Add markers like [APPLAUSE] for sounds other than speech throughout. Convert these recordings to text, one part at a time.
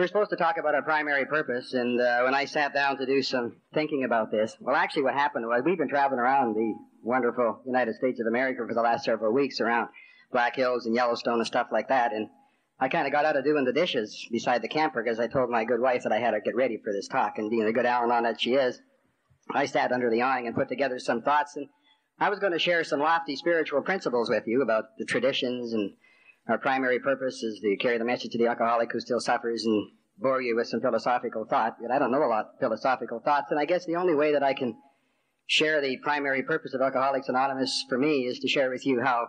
We were supposed to talk about our primary purpose, and uh, when I sat down to do some thinking about this, well, actually, what happened was we've been traveling around the wonderful United States of America for the last several weeks around Black Hills and Yellowstone and stuff like that. And I kind of got out of doing the dishes beside the camper because I told my good wife that I had to get ready for this talk. And being the good Al-Anon that she is, I sat under the awning and put together some thoughts. And I was going to share some lofty spiritual principles with you about the traditions and our primary purpose is to carry the message to the alcoholic who still suffers and bore you with some philosophical thought. But I don't know a lot of philosophical thoughts. And I guess the only way that I can share the primary purpose of Alcoholics Anonymous for me is to share with you how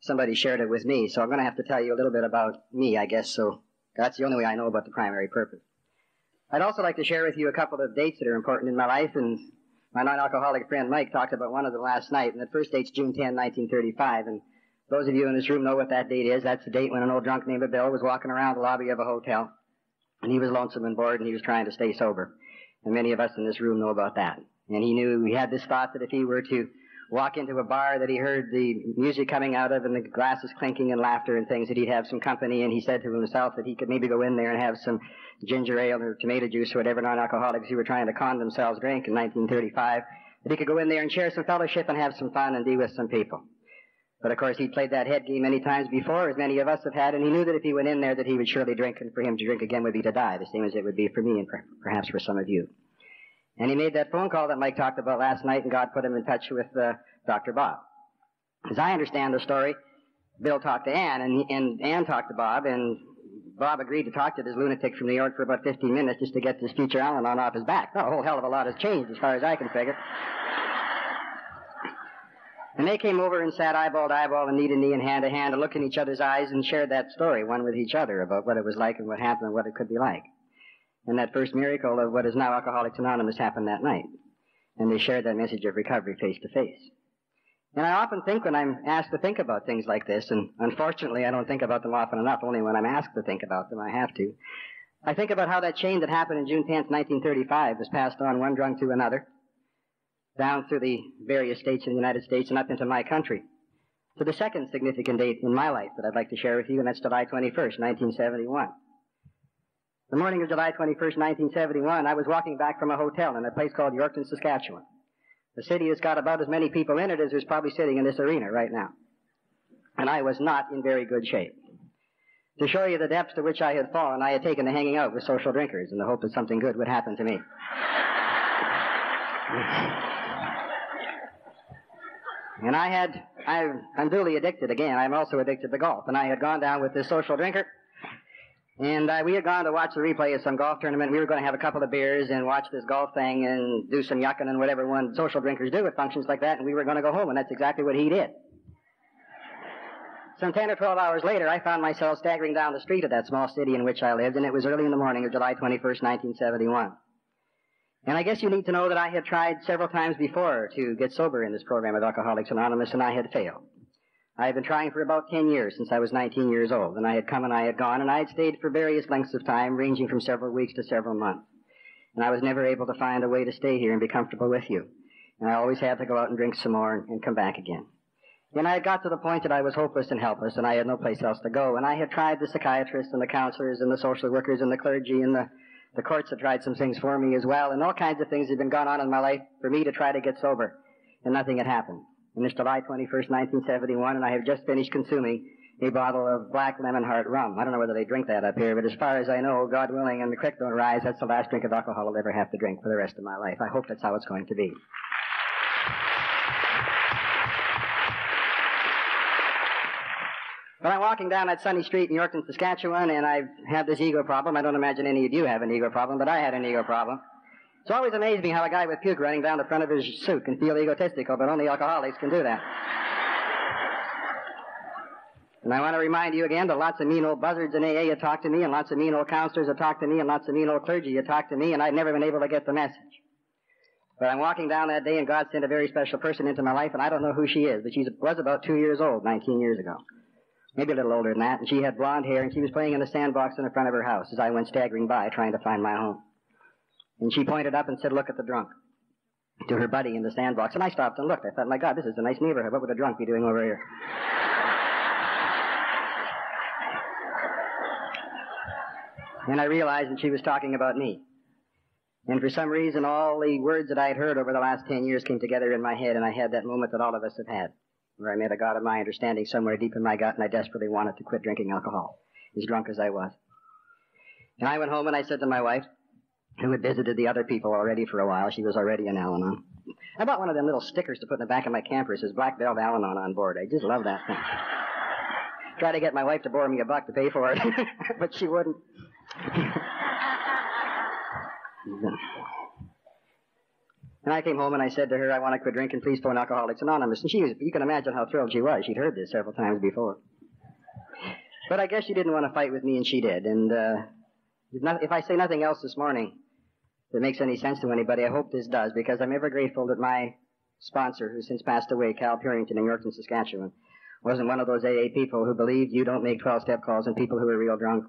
somebody shared it with me. So I'm going to have to tell you a little bit about me, I guess. So that's the only way I know about the primary purpose. I'd also like to share with you a couple of dates that are important in my life. And my non-alcoholic friend Mike talked about one of them last night. And the first date's June 10, 1935. And those of you in this room know what that date is. That's the date when an old drunk named Bill was walking around the lobby of a hotel. And he was lonesome and bored and he was trying to stay sober. And many of us in this room know about that. And he knew he had this thought that if he were to walk into a bar that he heard the music coming out of and the glasses clinking and laughter and things, that he'd have some company. And he said to himself that he could maybe go in there and have some ginger ale or tomato juice or whatever non-alcoholics who were trying to con themselves drink in 1935. That he could go in there and share some fellowship and have some fun and be with some people. But of course, he'd played that head game many times before, as many of us have had, and he knew that if he went in there, that he would surely drink, and for him to drink again would be to die, the same as it would be for me and perhaps for some of you. And he made that phone call that Mike talked about last night, and God put him in touch with uh, Dr. Bob. As I understand the story, Bill talked to Ann, and, and Ann talked to Bob, and Bob agreed to talk to this lunatic from New York for about 15 minutes just to get this future Al-Anon off his back. Well, a whole hell of a lot has changed as far as I can figure. And they came over and sat eyeball to eyeball and knee to knee and hand to hand and looked in each other's eyes and shared that story, one with each other, about what it was like and what happened and what it could be like. And that first miracle of what is now Alcoholics Anonymous happened that night. And they shared that message of recovery face to face. And I often think when I'm asked to think about things like this, and unfortunately I don't think about them often enough, only when I'm asked to think about them, I have to. I think about how that chain that happened in June 10th, 1935 was passed on one drunk to another, down through the various states in the United States and up into my country. To the second significant date in my life that I'd like to share with you, and that's July 21st, 1971. The morning of July 21st, 1971, I was walking back from a hotel in a place called Yorkton, Saskatchewan. The city has got about as many people in it as there's probably sitting in this arena right now. And I was not in very good shape. To show you the depths to which I had fallen, I had taken to hanging out with social drinkers in the hope that something good would happen to me. And I had, I, I'm duly addicted again. I'm also addicted to golf. And I had gone down with this social drinker and uh, we had gone to watch the replay of some golf tournament. We were going to have a couple of beers and watch this golf thing and do some yucking and whatever one social drinkers do at functions like that. And we were going to go home, and that's exactly what he did. Some 10 or 12 hours later, I found myself staggering down the street of that small city in which I lived, and it was early in the morning of July 21st, 1971. And I guess you need to know that I had tried several times before to get sober in this program of Alcoholics Anonymous, and I had failed. I had been trying for about 10 years since I was 19 years old, and I had come and I had gone, and I had stayed for various lengths of time, ranging from several weeks to several months. And I was never able to find a way to stay here and be comfortable with you. And I always had to go out and drink some more and, and come back again. And I had got to the point that I was hopeless and helpless, and I had no place else to go. And I had tried the psychiatrists and the counselors and the social workers and the clergy and the, the courts had tried some things for me as well, and all kinds of things had been going on in my life for me to try to get sober. And nothing had happened and it's July 21st, 1971, and I have just finished consuming a bottle of black Lemon Hart rum. I don't know whether they drink that up here, but as far as I know, God willing, and the creek don't rise, that's the last drink of alcohol I'll ever have to drink for the rest of my life. I hope that's how it's going to be. Well, I'm walking down that sunny street in Yorkton, Saskatchewan, and I've this ego problem. I don't imagine any of you have an ego problem, but I had an ego problem. It's always amazed me how a guy with puke running down the front of his suit can feel egotistical, but only alcoholics can do that. And I want to remind you again that lots of mean old buzzards in AA have talked to me, and lots of mean old counselors have talked to me, and lots of mean old clergy have talked to me, and I've never been able to get the message. But I'm walking down that day and God sent a very special person into my life and I don't know who she is, but she was about two years old, 19 years ago. Maybe a little older than that. And she had blonde hair and she was playing in the sandbox in the front of her house as I went staggering by trying to find my home. And she pointed up and said, look at the drunk to her buddy in the sandbox. And I stopped and looked. I thought, my God, this is a nice neighborhood. What would a drunk be doing over here? and I realized that she was talking about me. And for some reason, all the words that I had heard over the last ten years came together in my head, and I had that moment that all of us have had, where I met a God of my understanding somewhere deep in my gut, and I desperately wanted to quit drinking alcohol, as drunk as I was. And I went home and I said to my wife, who had visited the other people already for a while, she was already in Al Anon. I bought one of them little stickers to put in the back of my camper. It says Black Belt Al Anon on board. I just love that thing. Try to get my wife to borrow me a buck to pay for it, [LAUGHS] but she wouldn't. [LAUGHS] And I came home and I said to her, I want to quit drinking, please phone Alcoholics Anonymous. And she was, you can imagine how thrilled she was. She'd heard this several times before. But I guess she didn't want to fight with me, and she did. And uh, if, I say nothing else this morning that makes any sense to anybody, I hope this does, because I'm ever grateful that my sponsor, who's since passed away, Cal Purington in Yorkton, Saskatchewan, wasn't one of those AA people who believed you don't make 12 step calls and people who are real drunk.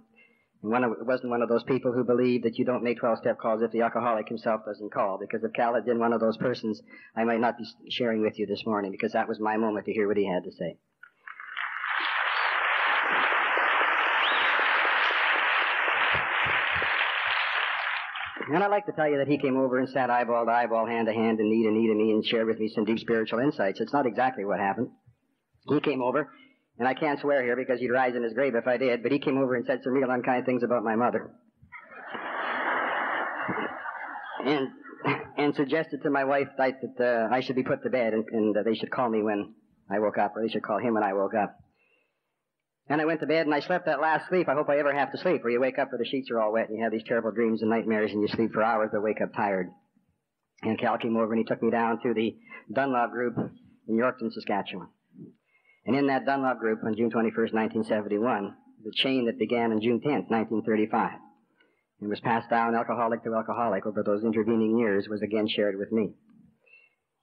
One of, it wasn't one of those people who believe that you don't make 12 step calls if the alcoholic himself doesn't call. Because if Cal had been one of those persons, I might not be sharing with you this morning because that was my moment to hear what he had to say. And I'd like to tell you that he came over and sat eyeball to eyeball, hand to hand, and knee to knee to me and shared with me some deep spiritual insights. It's not exactly what happened. He came over and I can't swear here because he'd rise in his grave if I did, but he came over and said some real unkind things about my mother. and and suggested to my wife that, that uh, I should be put to bed and, and they should call me when I woke up, or they should call him when I woke up. And I went to bed and I slept that last sleep. I hope I ever have to sleep, where you wake up where the sheets are all wet and you have these terrible dreams and nightmares and you sleep for hours but wake up tired. And Cal came over and he took me down to the Dunlop group in Yorkton, Saskatchewan. And in that Dunlop group on June 21st, 1971, the chain that began on June 10th, 1935, and was passed down alcoholic to alcoholic over those intervening years was again shared with me.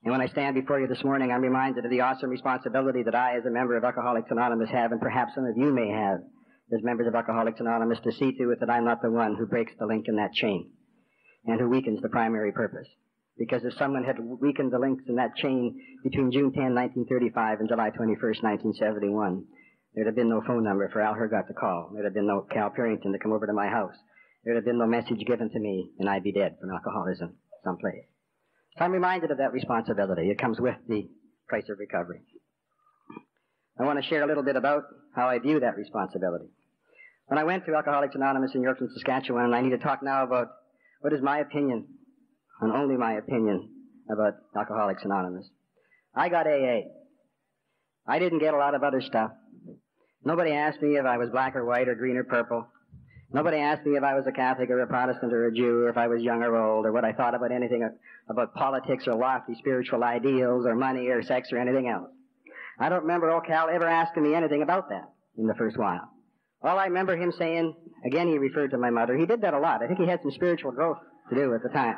And when I stand before you this morning, I'm reminded of the awesome responsibility that I, as a member of Alcoholics Anonymous, have, and perhaps some of you may have, as members of Alcoholics Anonymous, to see to it that I'm not the one who breaks the link in that chain and who weakens the primary purpose. Because if someone had weakened the links in that chain between June 10, 1935 and July 21, 1971, there'd have been no phone number for Al Hergott to call. There'd have been no Cal Purington to come over to my house. There'd have been no message given to me, and I'd be dead from alcoholism someplace. So I'm reminded of that responsibility. It comes with the price of recovery. I want to share a little bit about how I view that responsibility. When I went to Alcoholics Anonymous in Yorkton, Saskatchewan, and I need to talk now about what is my opinion and only my opinion about Alcoholics Anonymous. I got AA. I didn't get a lot of other stuff. Nobody asked me if I was black or white or green or purple. Nobody asked me if I was a Catholic or a Protestant or a Jew or if I was young or old or what I thought about anything about politics or lofty spiritual ideals or money or sex or anything else. I don't remember old Cal ever asking me anything about that in the first while. All I remember him saying, again he referred to my mother, he did that a lot. I think he had some spiritual growth to do at the time.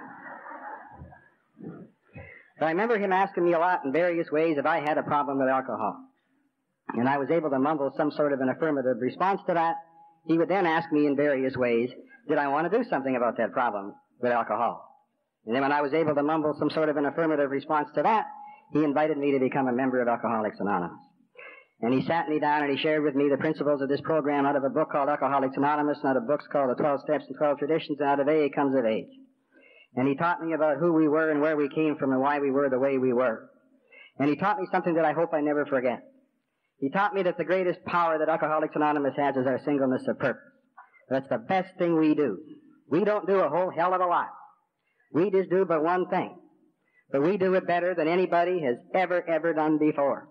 But I remember him asking me a lot in various ways if I had a problem with alcohol. And I was able to mumble some sort of an affirmative response to that. He would then ask me in various ways, did I want to do something about that problem with alcohol? And then when I was able to mumble some sort of an affirmative response to that, he invited me to become a member of Alcoholics Anonymous. And he sat me down and he shared with me the principles of this program out of a book called Alcoholics Anonymous and out of books called The 12 Steps and 12 Traditions and out of AA Comes of Age. And he taught me about who we were and where we came from and why we were the way we were. And he taught me something that I hope I never forget. He taught me that the greatest power that Alcoholics Anonymous has is our singleness of purpose. That's the best thing we do. We don't do a whole hell of a lot. We just do but one thing. But we do it better than anybody has ever, ever done before.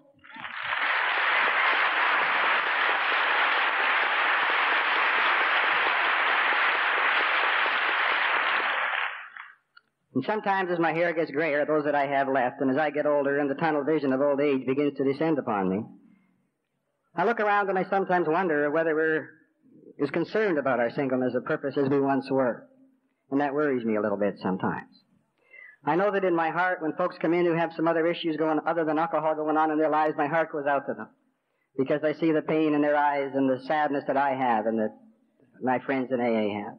And sometimes as my hair gets grayer, those that I have left, and as I get older and the tunnel vision of old age begins to descend upon me, I look around and I sometimes wonder whether we're as concerned about our singleness of purpose as we once were. And that worries me a little bit sometimes. I know that in my heart, when folks come in who have some other issues going other than alcohol going on in their lives, my heart goes out to them because I see the pain in their eyes and the sadness that I have and that my friends in AA have.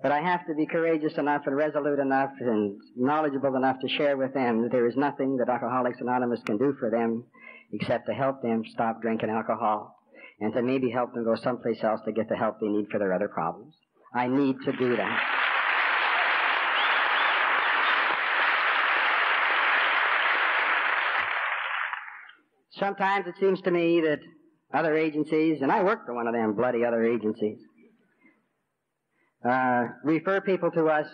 But I have to be courageous enough and resolute enough and knowledgeable enough to share with them that there is nothing that Alcoholics Anonymous can do for them except to help them stop drinking alcohol and to maybe help them go someplace else to get the help they need for their other problems. I need to do that. Sometimes it seems to me that other agencies, and I work for one of them bloody other agencies, uh, refer people to us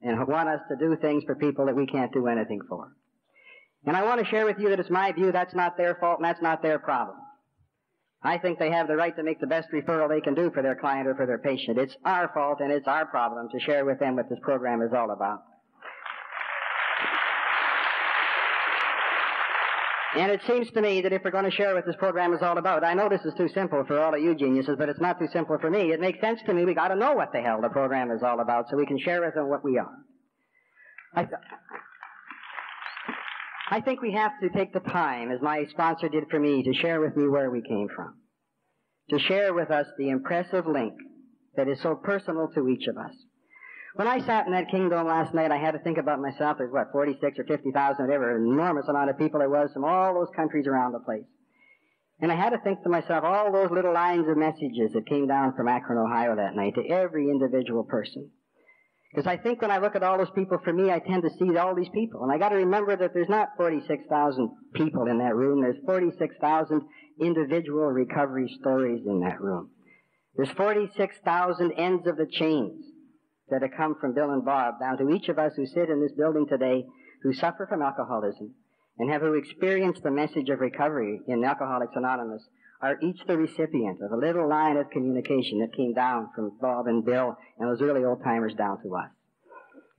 and want us to do things for people that we can't do anything for. And I want to share with you that it's my view that's not their fault and that's not their problem. I think they have the right to make the best referral they can do for their client or for their patient. It's our fault and it's our problem to share with them what this program is all about. And it seems to me that if we're going to share what this program is all about, I know this is too simple for all of you geniuses, but it's not too simple for me. It makes sense to me. We got to know what the hell the program is all about so we can share with them what we are. I, th- I think we have to take the time, as my sponsor did for me, to share with me where we came from. To share with us the impressive link that is so personal to each of us. When I sat in that Kingdome last night, I had to think about myself. There's what, 46 or 50,000, whatever, enormous amount of people there was from all those countries around the place. And I had to think to myself all those little lines of messages that came down from Akron, Ohio that night to every individual person. Because I think when I look at all those people, for me, I tend to see all these people. And I gotta remember that there's not 46,000 people in that room. There's 46,000 individual recovery stories in that room. There's 46,000 ends of the chains that have come from Bill and Bob down to each of us who sit in this building today who suffer from alcoholism and have who experienced the message of recovery in Alcoholics Anonymous are each the recipient of a little line of communication that came down from Bob and Bill and those early old timers down to us.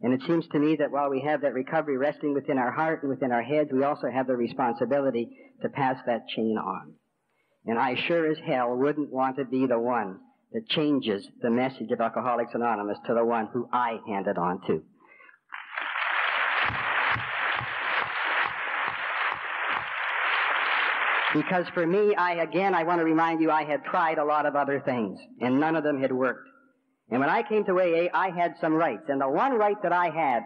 And it seems to me that while we have that recovery resting within our heart and within our heads, we also have the responsibility to pass that chain on. And I sure as hell wouldn't want to be the one that changes the message of Alcoholics Anonymous to the one who I handed on to. Because for me, I, again, I want to remind you, I had tried a lot of other things, and none of them had worked. And when I came to AA, I had some rights, and the one right that I had,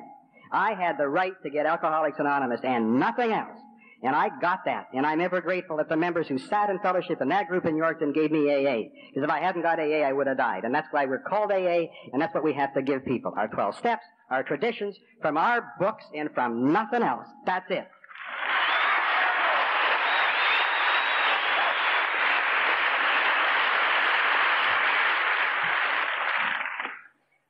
I had the right to get Alcoholics Anonymous and nothing else. And I got that. And I'm ever grateful that the members who sat in fellowship in that group in Yorkton gave me AA. Because if I hadn't got AA, I would have died. And that's why we're called AA, and that's what we have to give people. Our 12 steps, our traditions, from our books, and from nothing else. That's it.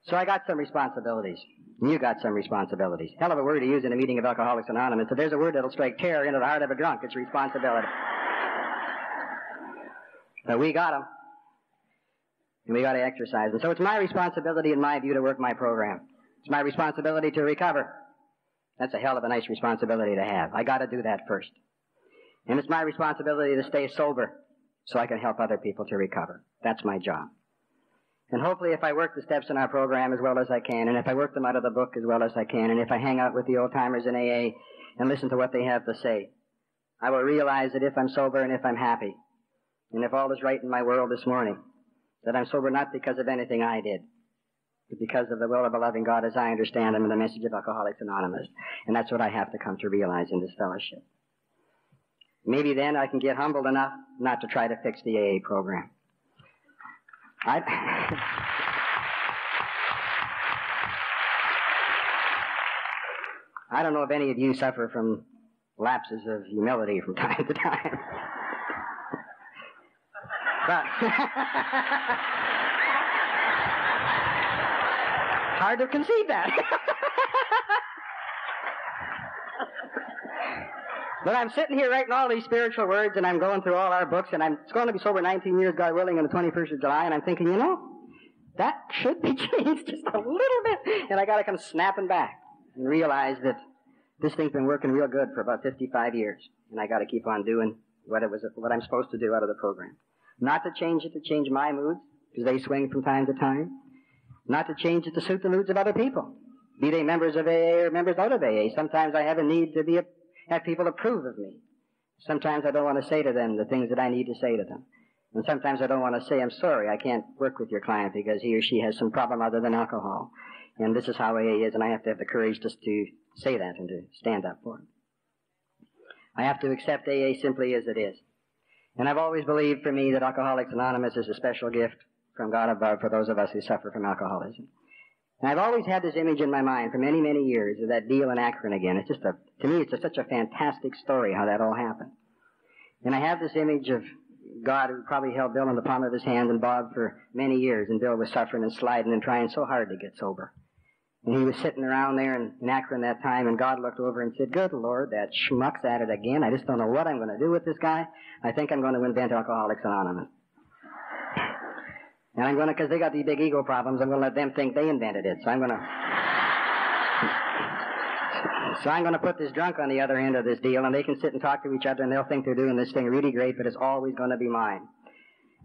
So I got some responsibilities. You got some responsibilities. Hell of a word to use in a meeting of Alcoholics Anonymous. If there's a word that'll strike terror into the heart of a drunk, it's responsibility. But we got them. And we got to exercise them. So it's my responsibility, in my view, to work my program. It's my responsibility to recover. That's a hell of a nice responsibility to have. I got to do that first. And it's my responsibility to stay sober so I can help other people to recover. That's my job. And hopefully if I work the steps in our program as well as I can, and if I work them out of the book as well as I can, and if I hang out with the old timers in AA and listen to what they have to say, I will realize that if I'm sober and if I'm happy, and if all is right in my world this morning, that I'm sober not because of anything I did, but because of the will of a loving God as I understand Him and the message of Alcoholics Anonymous. And that's what I have to come to realize in this fellowship. Maybe then I can get humbled enough not to try to fix the AA program. I, I don't know if any of you suffer from lapses of humility from time to time. but [LAUGHS] hard to conceive that. [LAUGHS] But I'm sitting here writing all these spiritual words, and I'm going through all our books, and I'm going to be sober 19 years, God willing, on the 21st of July, and I'm thinking, you know, that should be [LAUGHS] changed just a little bit. And I got to come snapping back and realize that this thing's been working real good for about 55 years, and I got to keep on doing what it was, what I'm supposed to do out of the program. Not to change it to change my moods, because they swing from time to time. Not to change it to suit the moods of other people, be they members of AA or members out of AA. Sometimes I have a need to be a, have people approve of me. Sometimes I don't want to say to them the things that I need to say to them. And sometimes I don't want to say, I'm sorry, I can't work with your client because he or she has some problem other than alcohol. And this is how AA is, and I have to have the courage just to say that and to stand up for it. I have to accept AA simply as it is. And I've always believed for me that Alcoholics Anonymous is a special gift from God above for those of us who suffer from alcoholism. And I've always had this image in my mind for many, many years of that deal in Akron again. It's just a, to me, it's a, such a fantastic story how that all happened. And I have this image of God who probably held Bill in the palm of his hand and Bob for many years, and Bill was suffering and sliding and trying so hard to get sober. And he was sitting around there in, in Akron that time, and God looked over and said, Good Lord, that schmuck's at it again. I just don't know what I'm going to do with this guy. I think I'm going to invent Alcoholics Anonymous. And I'm going to, because they got these big ego problems, I'm going to let them think they invented it. So I'm going to. So I'm going to put this drunk on the other end of this deal, and they can sit and talk to each other, and they'll think they're doing this thing really great, but it's always going to be mine.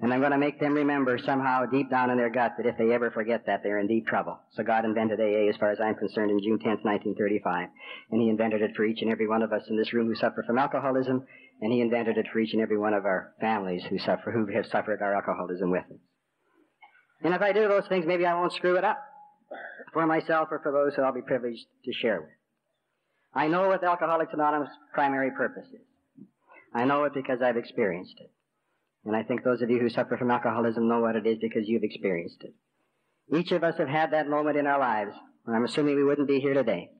And I'm going to make them remember somehow deep down in their gut that if they ever forget that, they're in deep trouble. So God invented AA, as far as I'm concerned, in June 10th, 1935. And He invented it for each and every one of us in this room who suffer from alcoholism, and He invented it for each and every one of our families who suffer, who have suffered our alcoholism with us. And if I do those things, maybe I won't screw it up for myself or for those who I'll be privileged to share with. I know what Alcoholics Anonymous' primary purpose is. I know it because I've experienced it. And I think those of you who suffer from alcoholism know what it is because you've experienced it. Each of us have had that moment in our lives, and I'm assuming we wouldn't be here today,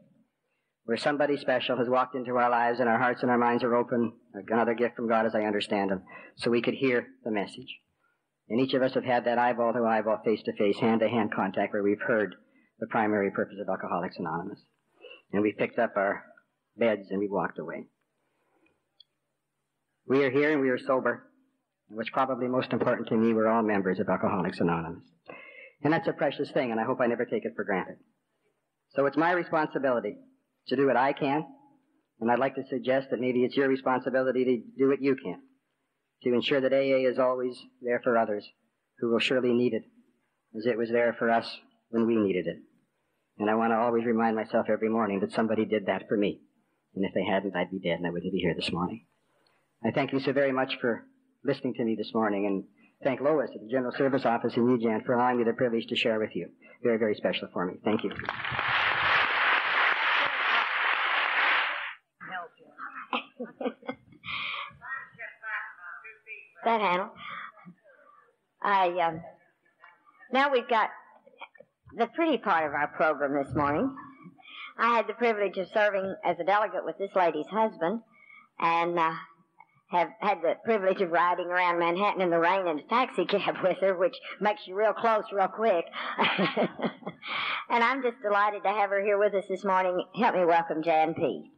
where somebody special has walked into our lives and our hearts and our minds are open, another gift from God as I understand them, so we could hear the message. And each of us have had that eyeball to eyeball, face to face, hand to hand contact where we've heard the primary purpose of Alcoholics Anonymous. And we picked up our beds and we walked away. We are here and we are sober. And what's probably most important to me, we're all members of Alcoholics Anonymous. And that's a precious thing, and I hope I never take it for granted. So it's my responsibility to do what I can, and I'd like to suggest that maybe it's your responsibility to do what you can to ensure that AA is always there for others who will surely need it, as it was there for us when we needed it. And I want to always remind myself every morning that somebody did that for me. And if they hadn't, I'd be dead and I wouldn't be here this morning. I thank you so very much for listening to me this morning and thank Lois at the General Service Office in Eugene for allowing me the privilege to share with you. Very, very special for me. Thank you. That handle. I um, now we've got the pretty part of our program this morning. I had the privilege of serving as a delegate with this lady's husband, and uh, have had the privilege of riding around Manhattan in the rain in a taxi cab [LAUGHS] with her, which makes you real close real quick. [LAUGHS] and I'm just delighted to have her here with us this morning. Help me welcome Jan P.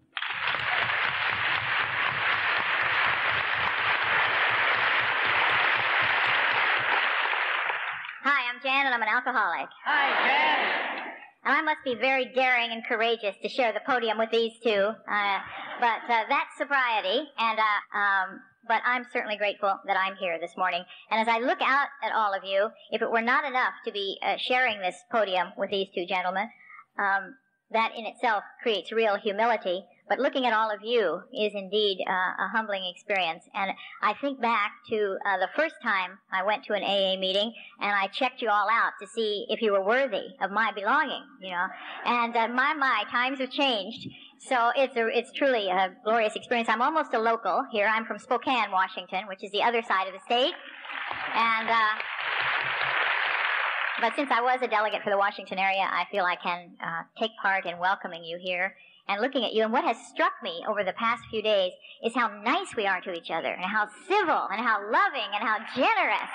Jan, and I'm an alcoholic. And I must be very daring and courageous to share the podium with these two. Uh, but uh, that's sobriety, and uh, um, but I'm certainly grateful that I'm here this morning. And as I look out at all of you, if it were not enough to be uh, sharing this podium with these two gentlemen, um, that in itself creates real humility. But looking at all of you is indeed uh, a humbling experience. And I think back to uh, the first time I went to an AA meeting and I checked you all out to see if you were worthy of my belonging, you know. And uh, my, my, times have changed. So it's a, it's truly a glorious experience. I'm almost a local here. I'm from Spokane, Washington, which is the other side of the state. And, uh, but since I was a delegate for the Washington area, I feel I can uh, take part in welcoming you here and looking at you. And what has struck me over the past few days is how nice we are to each other, and how civil, and how loving, and how generous.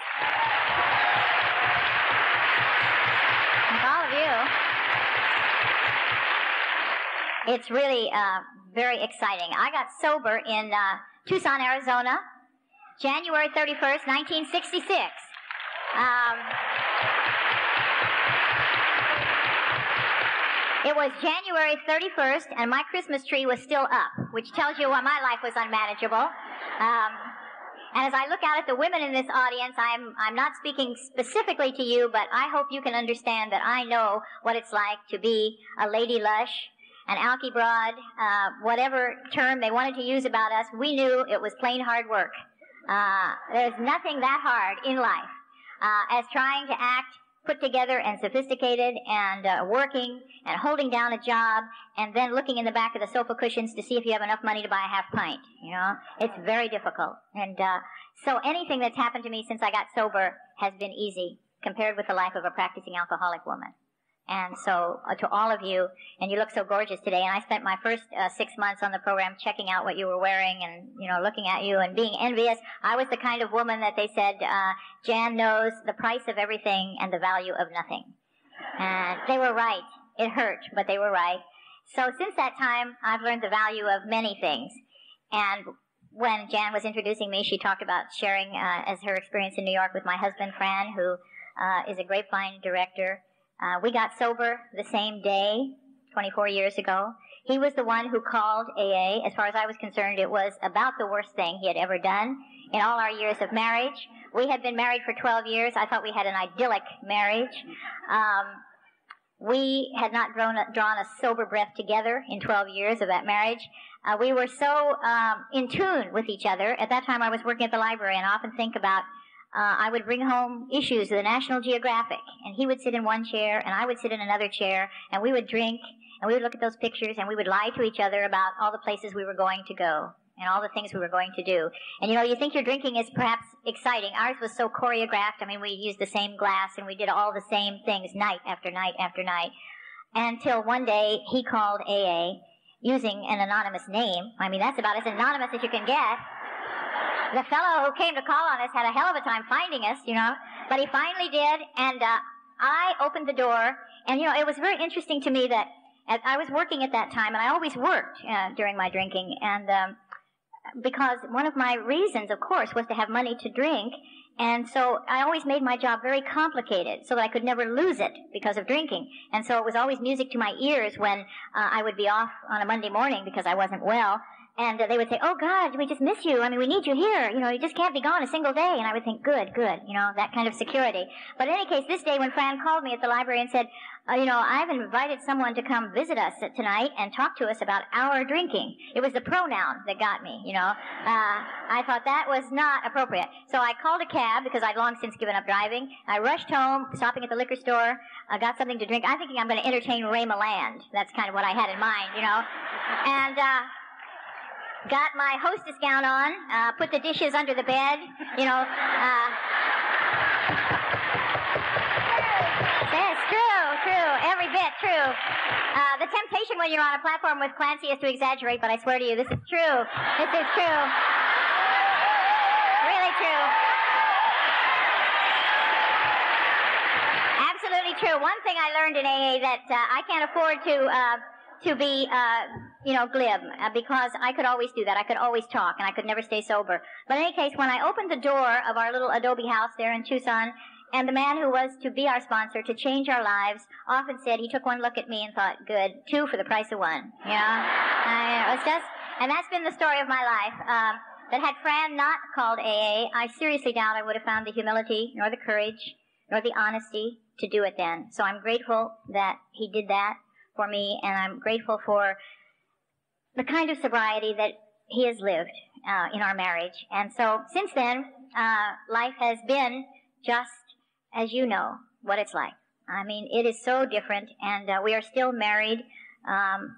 With all of you, it's really uh, very exciting. I got sober in uh, Tucson, Arizona, January 31st, 1966. Um, It was January 31st, and my Christmas tree was still up, which tells you why my life was unmanageable. Um, And as I look out at the women in this audience, I'm, I'm not speaking specifically to you, but I hope you can understand that I know what it's like to be a lady lush, an alky broad, uh, whatever term they wanted to use about us. We knew it was plain hard work. Uh, there's nothing that hard in life uh, as trying to act put together and sophisticated and uh, working and holding down a job and then looking in the back of the sofa cushions to see if you have enough money to buy a half pint. You know, it's very difficult. And uh, so anything that's happened to me since I got sober has been easy compared with the life of a practicing alcoholic woman. And so, uh, to all of you, and you look so gorgeous today. And I spent my first uh, six months on the program checking out what you were wearing and, you know, looking at you and being envious. I was the kind of woman that they said, uh, Jan knows the price of everything and the value of nothing. And they were right. It hurt, but they were right. So since that time, I've learned the value of many things. And when Jan was introducing me, she talked about sharing uh, as her experience in New York with my husband, Fran, who uh, is a grapevine director uh, we got sober the same day, 24 years ago. He was the one who called AA. As far as I was concerned, it was about the worst thing he had ever done in all our years of marriage. We had been married for 12 years. I thought we had an idyllic marriage. Um, we had not drawn a, drawn a sober breath together in 12 years of that marriage. Uh, we were so um, in tune with each other. At that time, I was working at the library and I often think about uh, I would bring home issues of the National Geographic, and he would sit in one chair, and I would sit in another chair, and we would drink, and we would look at those pictures, and we would lie to each other about all the places we were going to go and all the things we were going to do. And you know, you think your drinking is perhaps exciting. Ours was so choreographed. I mean, we used the same glass, and we did all the same things night after night after night. Until one day he called AA using an anonymous name. I mean, that's about as anonymous as you can get the fellow who came to call on us had a hell of a time finding us, you know, but he finally did, and uh, I opened the door, and you know, it was very interesting to me that I was working at that time, and I always worked uh, during my drinking, and um, because one of my reasons, of course, was to have money to drink, and so I always made my job very complicated so that I could never lose it because of drinking. And so it was always music to my ears when uh, I would be off on a Monday morning because I wasn't well and uh, they would say, "Oh God, we just miss you. I mean, we need you here. You know, you just can't be gone a single day." And I would think, "Good, good. You know, that kind of security." But in any case, this day when Fran called me at the library and said, uh, "You know, I've invited someone to come visit us tonight and talk to us about our drinking," it was the pronoun that got me. You know, uh, I thought that was not appropriate, so I called a cab because I'd long since given up driving. I rushed home, stopping at the liquor store. I got something to drink. I'm thinking I'm going to entertain Ray Milland. That's kind of what I had in mind, you know, and. Uh, got my hostess gown on, uh, put the dishes under the bed, you know. Uh, true, true, every bit true. Uh, the temptation when you're on a platform with Clancy is to exaggerate, but I swear to you, this is true. This is true. Really true. Absolutely true. One thing I learned in AA that uh, I can't afford to uh, to be, uh, you know, glib uh, because I could always do that. I could always talk and I could never stay sober. But in any case, when I opened the door of our little adobe house there in Tucson, and the man who was to be our sponsor to change our lives often said he took one look at me and thought, good, two for the price of one. Know? uh, it was just, and that's been the story of my life. Um, that had Fran not called AA, I seriously doubt I would have found the humility, nor the courage, nor the honesty to do it then. So I'm grateful that he did that for me, and I'm grateful for the kind of sobriety that he has lived uh, in our marriage. And so since then, uh, life has been just as you know what it's like. I mean, it is so different, and uh, we are still married, um,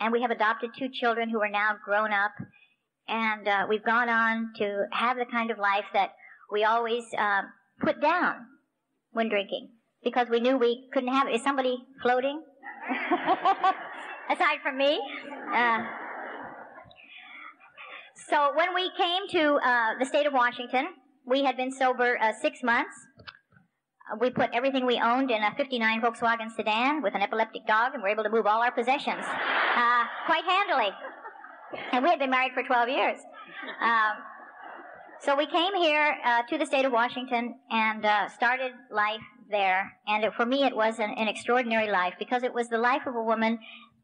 and we have adopted two children who are now grown up, and uh, we've gone on to have the kind of life that we always uh, put down when drinking because we knew we couldn't have it. Is somebody floating? [LAUGHS] aside from me. Uh, so when we came to uh, the state of Washington, we had been sober uh, six months. Uh, we put everything we owned in a 59 Volkswagen sedan with an epileptic dog and were able to move all our possessions uh, quite handily. And we had been married for 12 years. Um, so we came here uh, to the state of Washington and started life there. And it, for me, it was an, an, extraordinary life because it was the life of a woman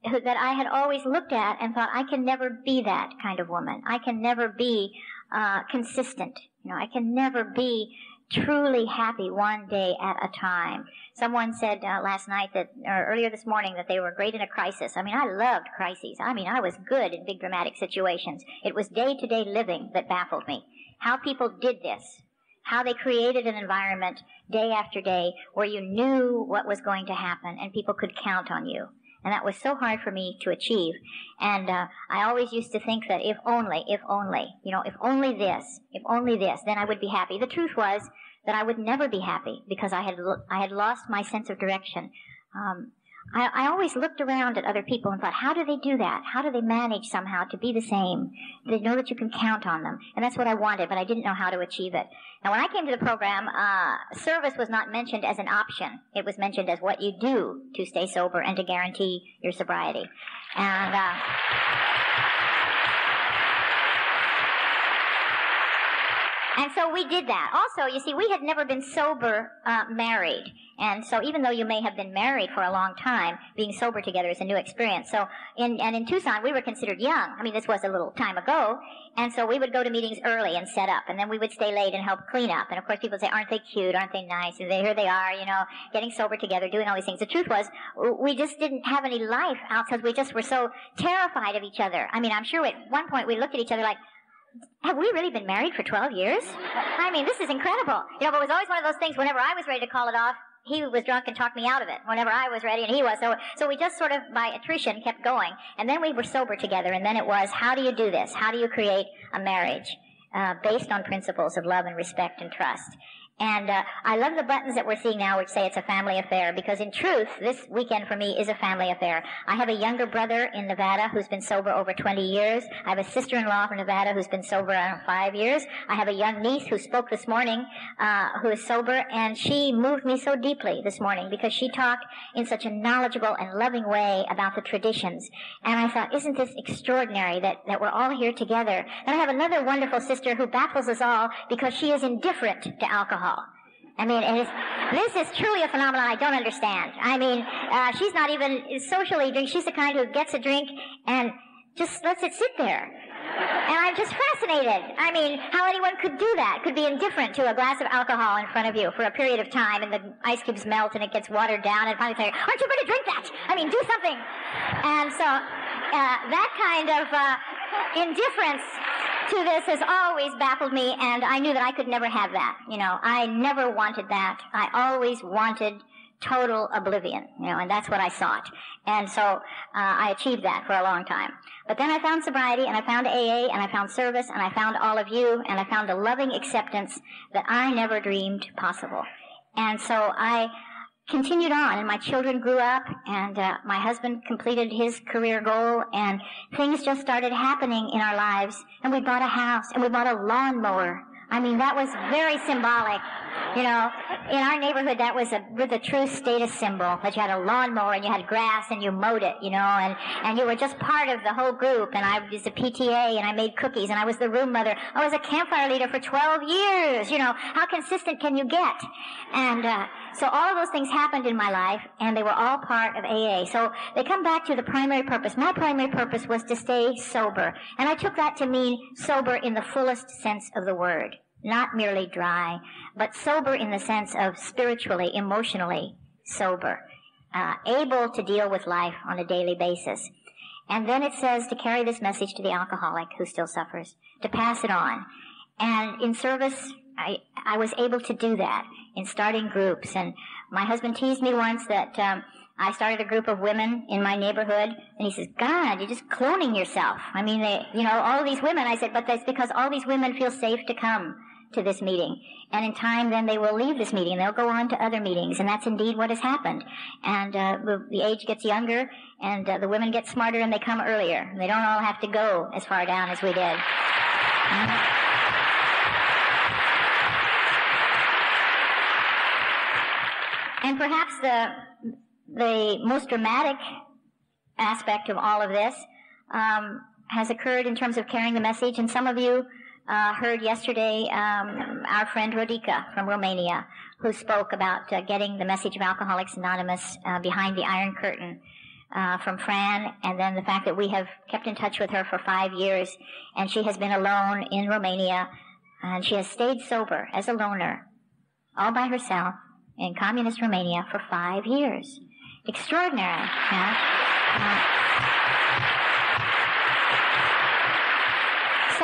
who, that I had always looked at and thought, I can never be that kind of woman. I can never be uh, consistent. You know, I can never be truly happy one day at a time. Someone said uh, last night that, or earlier this morning, that they were great in a crisis. I mean, I loved crises. I mean, I was good in big dramatic situations. It was day to day living that baffled me. How people did this. How they created an environment day after day where you knew what was going to happen and people could count on you. And that was so hard for me to achieve. And uh, I always used to think that if only, if only, you know, if only this, if only this, then I would be happy. The truth was that I would never be happy because I had I had lost my sense of direction. Um, I, I always looked around at other people and thought, how do they do that? How do they manage somehow to be the same? They know that you can count on them, and that's what I wanted, but I didn't know how to achieve it. Now, when I came to the program, uh, service was not mentioned as an option. It was mentioned as what you do to stay sober and to guarantee your sobriety. And uh, And so we did that. Also, you see, we had never been sober uh, married. And so even though you may have been married for a long time, being sober together is a new experience. So in, and in Tucson, we were considered young. I mean, this was a little time ago. And so we would go to meetings early and set up. And then we would stay late and help clean up. And of course, people say, aren't they cute? Aren't they nice? And they, here they are, you know, getting sober together, doing all these things. The truth was, we just didn't have any life outside. We just were so terrified of each other. I mean, I'm sure at one point we looked at each other like, have we really been married for 12 years? I mean, this is incredible. You know, but it was always one of those things whenever I was ready to call it off, he was drunk and talked me out of it whenever I was ready and he was. So, so we just sort of by attrition kept going. And then we were sober together and then it was, how do you do this? How do you create a marriage? Uh, based on principles of love and respect and trust. And uh, I love the buttons that we're seeing now which say it's a family affair because in truth, this weekend for me is a family affair. I have a younger brother in Nevada who's been sober over 20 years. I have a sister-in-law from Nevada who's been sober uh, five years. I have a young niece who spoke this morning uh, who is sober and she moved me so deeply this morning because she talked in such a knowledgeable and loving way about the traditions. And I thought, isn't this extraordinary that, that we're all here together? And I have another wonderful sister who baffles us all because she is indifferent to alcohol alcohol. I mean, this is truly a phenomenon I don't understand. I mean, uh, she's not even socially drink. She's the kind who gets a drink and just lets it sit there. And I'm just fascinated. I mean, how anyone could do that, could be indifferent to a glass of alcohol in front of you for a period of time and the ice cubes melt and it gets watered down and finally say, aren't you going to drink that? I mean, do something. And so, uh, that kind of, uh, indifference to this has always baffled me, and I knew that I could never have that. You know, I never wanted that. I always wanted total oblivion, you know, and that's what I sought. And so uh, I achieved that for a long time. But then I found sobriety, and I found AA, and I found service, and I found all of you, and I found a loving acceptance that I never dreamed possible. And so I continued on and my children grew up and uh, my husband completed his career goal and things just started happening in our lives and we bought a house and we bought a lawnmower. I mean that was very symbolic you know, in our neighborhood, that was a, a true status symbol that you had a lawnmower and you had grass and you mowed it, you know, and, and you were just part of the whole group. And I was a PTA and I made cookies and I was the room mother. I was a campfire leader for 12 years. You know, how consistent can you get? And, uh, so all of those things happened in my life and they were all part of AA. So they come back to the primary purpose. My primary purpose was to stay sober. And I took that to mean sober in the fullest sense of the word not merely dry, but sober in the sense of spiritually, emotionally sober, uh, able to deal with life on a daily basis. And then it says to carry this message to the alcoholic who still suffers, to pass it on. And in service, I, I was able to do that in starting groups. And my husband teased me once that um, I started a group of women in my neighborhood, and he says, God, you're just cloning yourself. I mean, they, you know, all these women. I said, but that's because all these women feel safe to come to this meeting. And in time, then they will leave this meeting. They'll go on to other meetings. And that's indeed what has happened. And uh, the, age gets younger, and uh, the women get smarter, and they come earlier. They don't all have to go as far down as we did. And perhaps the the most dramatic aspect of all of this um, has occurred in terms of carrying the message. And some of you uh, heard yesterday um, our friend Rodica from Romania, who spoke about uh, getting the message of Alcoholics Anonymous uh, behind the Iron Curtain. uh, from Fran, and then the fact that we have kept in touch with her for five years, and she has been alone in Romania, and she has stayed sober as a loner, all by herself in communist Romania for five years. Extraordinary. Yeah? Uh,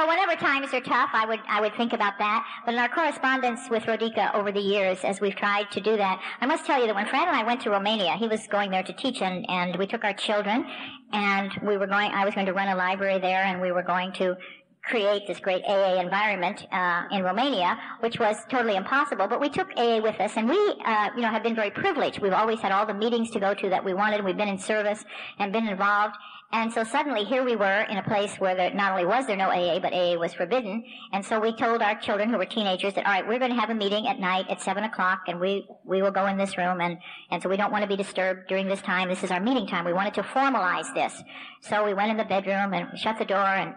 So whenever times are tough, I would I would think about that. But in our correspondence with Rodica over the years, as we've tried to do that, I must tell you that when Fran and I went to Romania, he was going there to teach, and and we took our children, and we were going. I was going to run a library there, and we were going to create this great AA environment uh, in Romania, which was totally impossible. But we took AA with us, and we, uh, you know, have been very privileged. We've always had all the meetings to go to that we wanted. We've been in service and been involved. And so suddenly here we were in a place where there, not only was there no AA, but AA was forbidden. And so we told our children who were teenagers that, all right, we're going to have a meeting at night at seven o'clock and we, we will go in this room and, and so we don't want to be disturbed during this time. This is our meeting time. We wanted to formalize this. So we went in the bedroom and shut the door and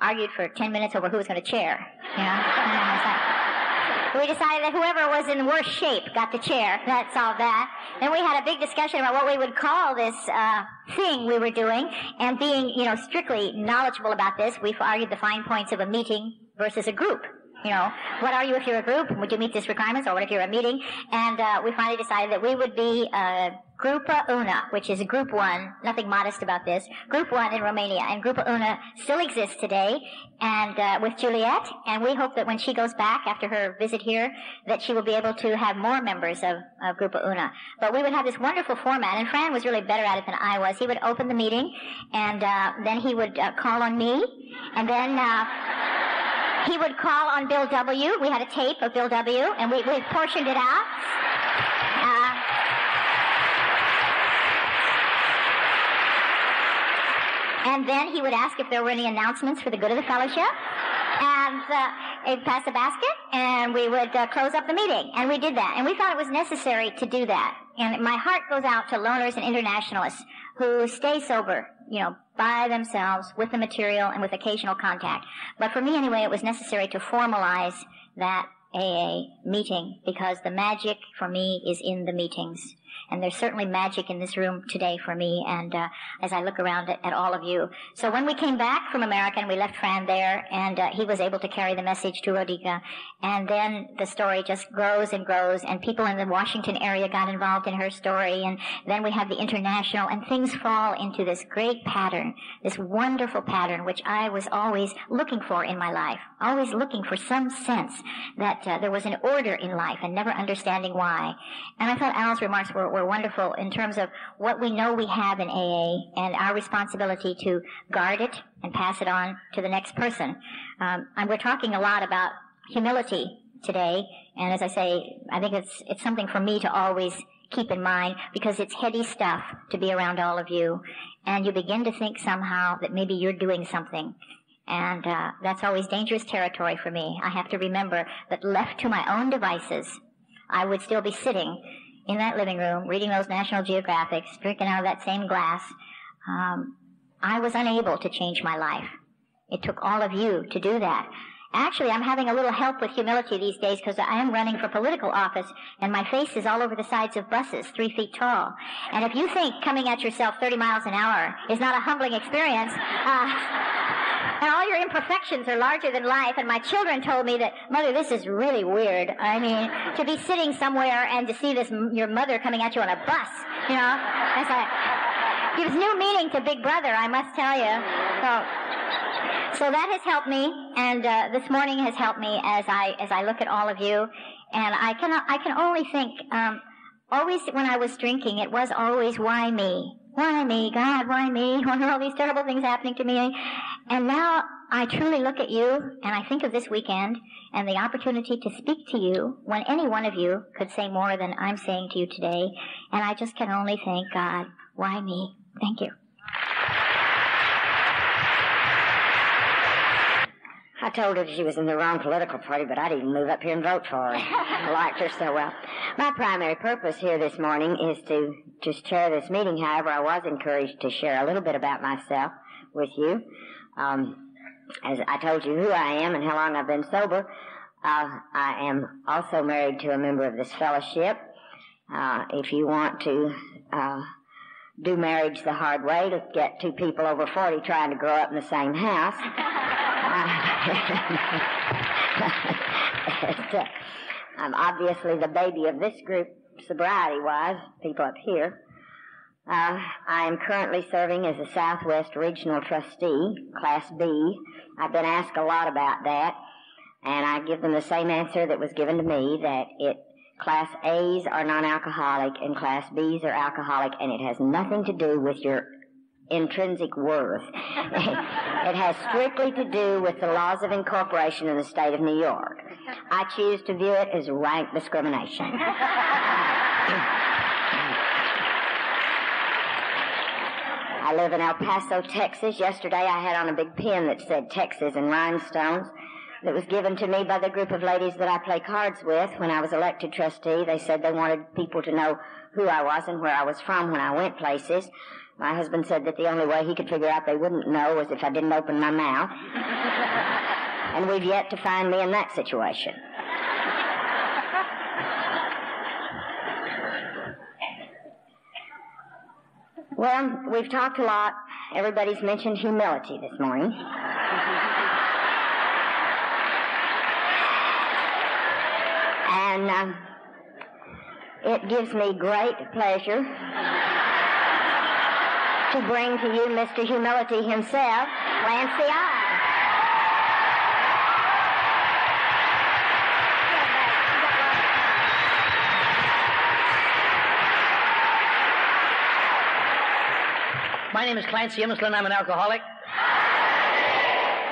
argued for 10 minutes over who was going to chair. You know? we decided that whoever was in worse shape got the chair. That solved that. Then we had a big discussion about what we would call this uh, thing we were doing, and being, you know, strictly knowledgeable about this, we argued the fine points of a meeting versus a group. You know, what are you if you're a group? Would you meet these requirements? Or what if you're a meeting? And uh, we finally decided that we would be uh, Grupa Una, which is Group One. Nothing modest about this. Group One in Romania, and Grupa Una still exists today, and uh, with Juliet. And we hope that when she goes back after her visit here, that she will be able to have more members of, of Grupa Una. But we would have this wonderful format, and Fran was really better at it than I was. He would open the meeting, and uh, then he would uh, call on me, and then. He would call on Bill W. We had a tape of Bill W. and we, we portioned it out. Uh, and then he would ask if there were any announcements for the good of the fellowship. And uh, he'd pass a basket, and we would uh, close up the meeting. And we did that. And we thought it was necessary to do that. And my heart goes out to loners and internationalists who stay sober, you know, by themselves with the material and with occasional contact. But for me anyway, it was necessary to formalize that AA meeting because the magic for me is in the meetings. And there's certainly magic in this room today for me and uh, as I look around at, at, all of you. So when we came back from America and we left Fran there and uh, he was able to carry the message to Rodica and then the story just grows and grows and people in the Washington area got involved in her story and then we have the international and things fall into this great pattern, this wonderful pattern which I was always looking for in my life, always looking for some sense that uh, there was an order in life and never understanding why. And I thought Al's remarks were, were were wonderful in terms of what we know we have in AA and our responsibility to guard it and pass it on to the next person. Um, and we're talking a lot about humility today, and as I say, I think it's it's something for me to always keep in mind because it's heady stuff to be around all of you, and you begin to think somehow that maybe you're doing something. And uh, that's always dangerous territory for me. I have to remember that left to my own devices, I would still be sitting in that living room, reading those National Geographics, drinking out of that same glass, um, I was unable to change my life. It took all of you to do that. Actually, I'm having a little help with humility these days because I am running for political office and my face is all over the sides of buses, three feet tall. And if you think coming at yourself 30 miles an hour is not a humbling experience, uh, [LAUGHS] and all your imperfections are larger than life. And my children told me that, Mother, this is really weird. I mean, to be sitting somewhere and to see this, your mother coming at you on a bus, you know, it's like, gives new meaning to Big Brother, I must tell you. So, so that has helped me, and uh, this morning has helped me as I as I look at all of you, and I can I can only think. Um, always when I was drinking, it was always why me. Why me? God, why me? [LAUGHS] Why are all these terrible things happening to me? And now I truly look at you and I think of this weekend and the opportunity to speak to you when any one of you could say more than I'm saying to you today. And I just can only thank God. Why me? Thank you. I told her she was in the wrong political party, but I didn't move up here and vote for her. I [LAUGHS] liked her so well. My primary purpose here this morning is to just chair this meeting. However, I was encouraged to share a little bit about myself with you. Um, as I told you who I am and how long I've been sober, uh, I am also married to a member of this fellowship. Uh, if you want to uh, do marriage the hard way to get two people over 40 trying to grow up in the same house. [LAUGHS] [LAUGHS] I'm obviously the baby of this group, sobriety-wise, people up here. Uh, I am currently serving as a Southwest Regional Trustee, Class B. I've been asked a lot about that, and I give them the same answer that was given to me, that it Class A's are non-alcoholic and Class B's are alcoholic, and it has nothing to do with your intrinsic worth. [LAUGHS] it has strictly to do with the laws of incorporation in the state of New York. I choose to view it as rank discrimination. [LAUGHS] I live in El Paso, Texas. Yesterday I had on a big pin that said Texas in rhinestones that was given to me by the group of ladies that I play cards with when I was elected trustee. They said they wanted people to know who I was and where I was from when I went places. My husband said that the only way he could figure out they wouldn't know was if I didn't open my mouth. [LAUGHS] and we've yet to find me in that situation. Well, we've talked a lot. Everybody's mentioned humility this morning. and um, it gives me great pleasure to bring to you Mr. Humility himself, Clancy I. My name is Clancy Imislund. I'm an alcoholic.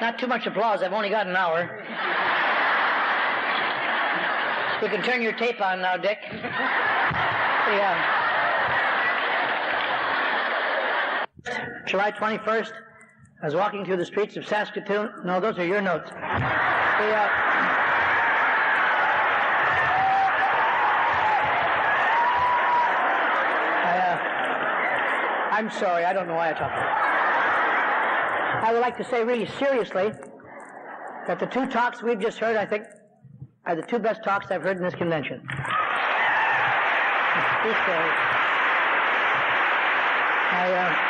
Not too much applause. I've only got an hour. You can turn your tape on now, Dick. Yeah. July 21st, I was walking through the streets of Saskatoon. No, those are your notes. The, uh, I'm sorry, I don't know why I talk. I would like to say really seriously that the two talks we've just heard, I think, are the two best talks I've heard in this convention. I, uh,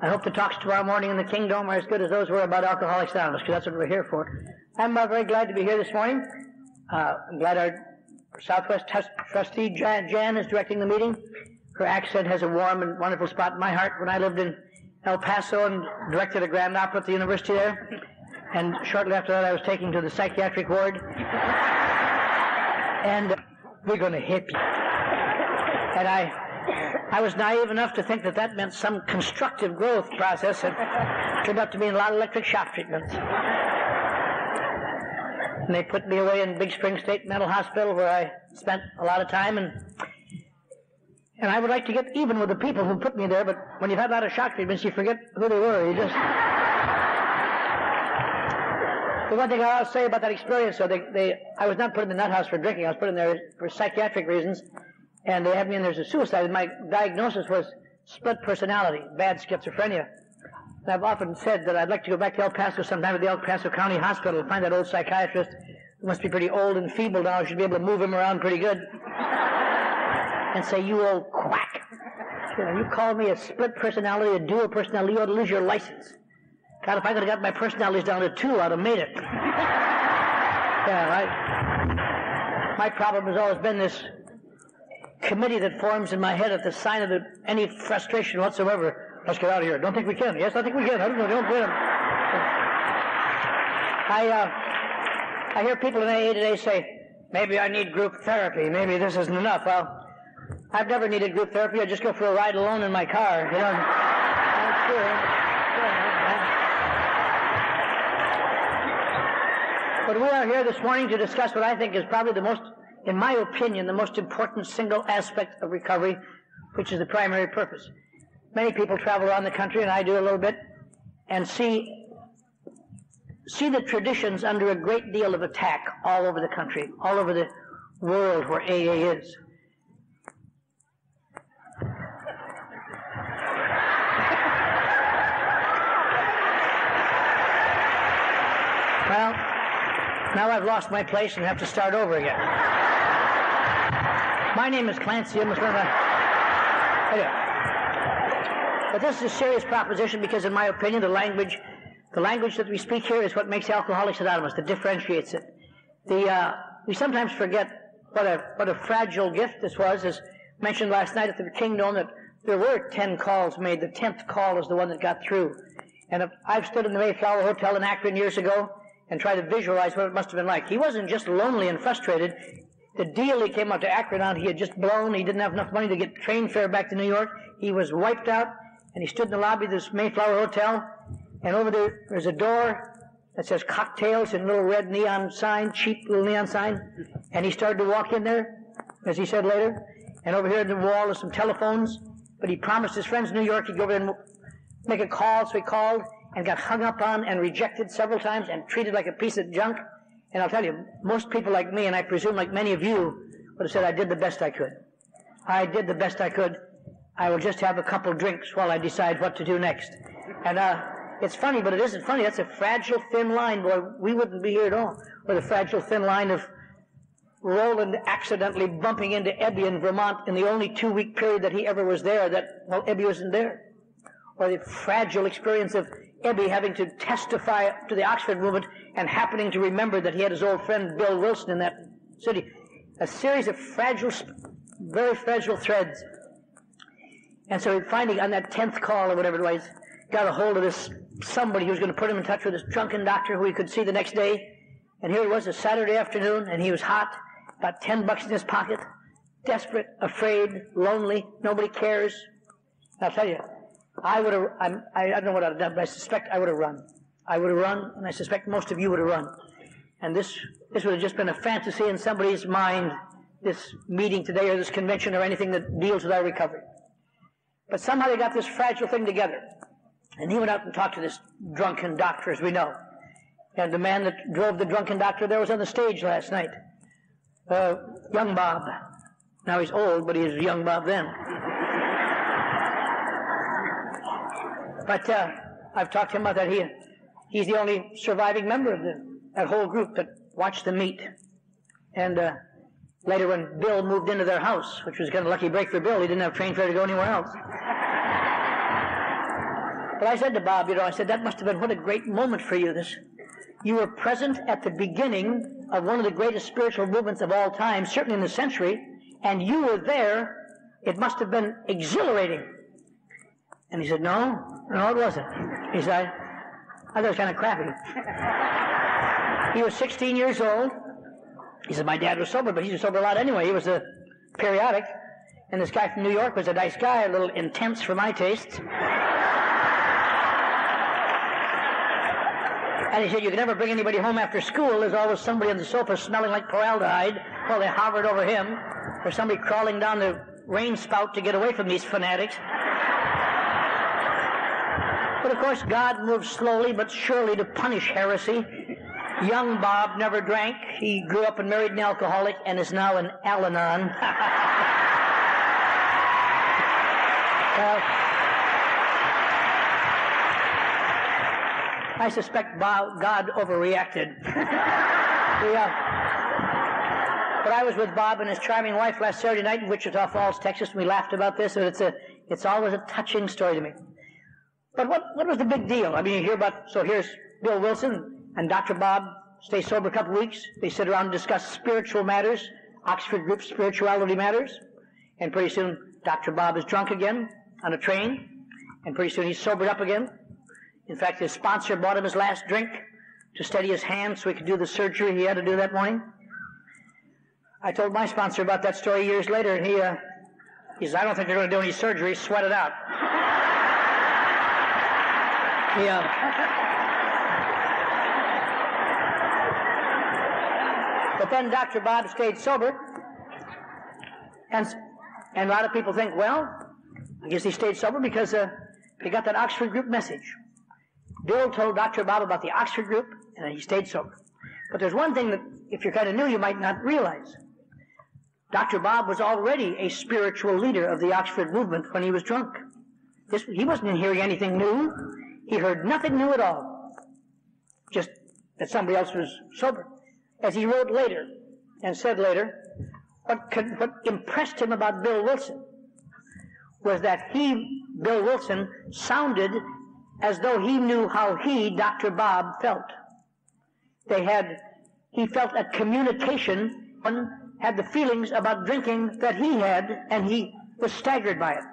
I hope the talks tomorrow morning in the Kingdome are as good as those were about Alcoholics Anonymous, because that's what we're here for. I'm uh, very glad to be here this morning. Uh, I'm glad our Southwest trustee Jan, Jan is directing the meeting. Her accent has a warm and wonderful spot in my heart. When I lived in El Paso and directed a grand opera at the university there, and shortly after that I was taken to the psychiatric ward, and we're going to hit you. And I, I was naive enough to think that that meant some constructive growth process, and [LAUGHS] turned out to be a lot of electric shock treatments. And they put me away in Big Spring State Mental Hospital, where I spent a lot of time and and I would like to get even with the people who put me there, but when you've had a lot of shock treatments, you forget who they were. You just. the one thing I'll say about that experience, though, they, they, I was not put in the nut house for drinking. I was put in there for psychiatric reasons, and they had me in there as a suicide. My diagnosis was split personality, bad schizophrenia. And I've often said that I'd like to go back to El Paso sometime at the El Paso County Hospital and find that old psychiatrist who must be pretty old and feeble now. I Should be able to move him around pretty good [LAUGHS] and say, you old quack. You know, you call me a split personality, a dual personality, you ought to lose your license. God, if I could have got my personalities down to two, I'd have made it. [LAUGHS] yeah, right. My problem has always been this committee that forms in my head at the sign of the, any frustration whatsoever. Let's get out of here. Don't think we can. Yes, I think we can. I don't know. Don't win. I, uh, I hear people in AA today say, maybe I need group therapy. Maybe this isn't enough. Well, I've never needed group therapy. I just go for a ride alone in my car. You know. But we are here this morning to discuss what I think is probably the most, in my opinion, the most important single aspect of recovery, which is the primary purpose. Many people travel around the country, and I do a little bit, and see see the traditions under a great deal of attack all over the country, all over the world where AA is. Well, now I've lost my place and have to start over again. My name is Clancy. I'm Anyway. But this is a serious proposition because, in my opinion, the language, the language that we speak here is what makes Alcoholics Anonymous, that differentiates it. The, uh, we sometimes forget what a, what a fragile gift this was, as mentioned last night at the Kingdome, that there were ten calls made. The tenth call is the one that got through. And I've stood in the Mayflower Hotel in Akron years ago and tried to visualize what it must have been like. He wasn't just lonely and frustrated. The deal he came out to Akron on, he had just blown. He didn't have enough money to get train fare back to New York. He was wiped out, and he stood in the lobby of this Mayflower Hotel, and over there, there's a door that says cocktails in little red neon sign, cheap little neon sign, and he started to walk in there, as he said later, and over here on the wall are some telephones, but he promised his friends in New York he'd go over and make a call, so he called and got hung up on and rejected several times and treated like a piece of junk. And I'll tell you, most people like me, and I presume like many of you, would have said, I did the best I could. I did the best I could. I will just have a couple drinks while I decide what to do next. And uh, it's funny, but it isn't funny. That's a fragile, thin line, boy. We wouldn't be here at all with a fragile, thin line of Rowland accidentally bumping into Ebby in Vermont in the only two-week period that he ever was there. That well, Ebby wasn't there, or the fragile experience of Ebby having to testify to the Oxford movement and happening to remember that he had his old friend Bill Wilson in that city. A series of fragile, very fragile threads. And so finally, on that tenth call or whatever it was, got a hold of this somebody who was going to put him in touch with this drunken doctor who he could see the next day. And here it was, a Saturday afternoon, and he was hot, about ten bucks in his pocket, desperate, afraid, lonely, nobody cares. I'll tell you, I would have, I'm, I, I don't know what I'd have done, but I suspect I would have run. I would have run, and I suspect most of you would have run. And this, this would have just been a fantasy in somebody's mind, this meeting today or this convention or anything that deals with our recovery. But somehow they got this fragile thing together. And he went out and talked to this drunken doctor, as we know. And the man that drove the drunken doctor there was on the stage last night. Uh, young Bob. Now he's old, but he was young Bob then. But uh, I've talked to him about that. He, he's the only surviving member of the, that whole group that watched them meet. And uh, later, when Bill moved into their house, which was kind of a lucky break for Bill, he didn't have train fare to go anywhere else. But I said to Bob, you know, I said, that must have been what a great moment for you. This, you were present at the beginning of one of the greatest spiritual movements of all time, certainly in the century, and you were there. It must have been exhilarating. And he said, no, no, it wasn't. He said, I thought it was kind of crappy. he was 16 years old. He said, my dad was sober, but he was sober a lot anyway. He was a periodic. And this guy from New York was a nice guy, a little intense for my tastes. And he said, you can never bring anybody home after school. There's always somebody on the sofa smelling like formaldehyde while they hovered over him, or somebody crawling down the rain spout to get away from these fanatics. But of course, God moves slowly but surely to punish heresy. Young Bob never drank. He grew up and married an alcoholic and is now an Al Anon. [LAUGHS] well, I suspect Bob, God overreacted. [LAUGHS] uh, but I was with Bob and his charming wife last Saturday night in Wichita Falls, Texas, and we laughed about this, and it's a, it's always a touching story to me. But what, what was the big deal? I mean, you hear about, so here's Bill Wilson and Dr. Bob stay sober a couple of weeks. They sit around and discuss spiritual matters, Oxford Group spirituality matters. And pretty soon, Dr. Bob is drunk again on a train. And pretty soon he's sobered up again. In fact, his sponsor bought him his last drink to steady his hand so he could do the surgery he had to do that morning. I told my sponsor about that story years later, and he, uh, he says, I don't think they're going to do any surgery. Sweat it out. He, uh, but then Dr. Bob stayed sober, and, and a lot of people think, well, I guess he stayed sober because uh, he got that Oxford group message. Bill told Dr. Bob about the Oxford group, and he stayed sober. But there's one thing that, if you're kind of new, you might not realize. Dr. Bob was already a spiritual leader of the Oxford movement when he was drunk. This, he wasn't hearing anything new. He heard nothing new at all. Just that somebody else was sober. As he wrote later and said later, what, could, what impressed him about Bill Wilson was that he, Bill Wilson, sounded as though he knew how he, Dr. Bob, felt. They had, he felt a communication, one had the feelings about drinking that he had, and he was staggered by it.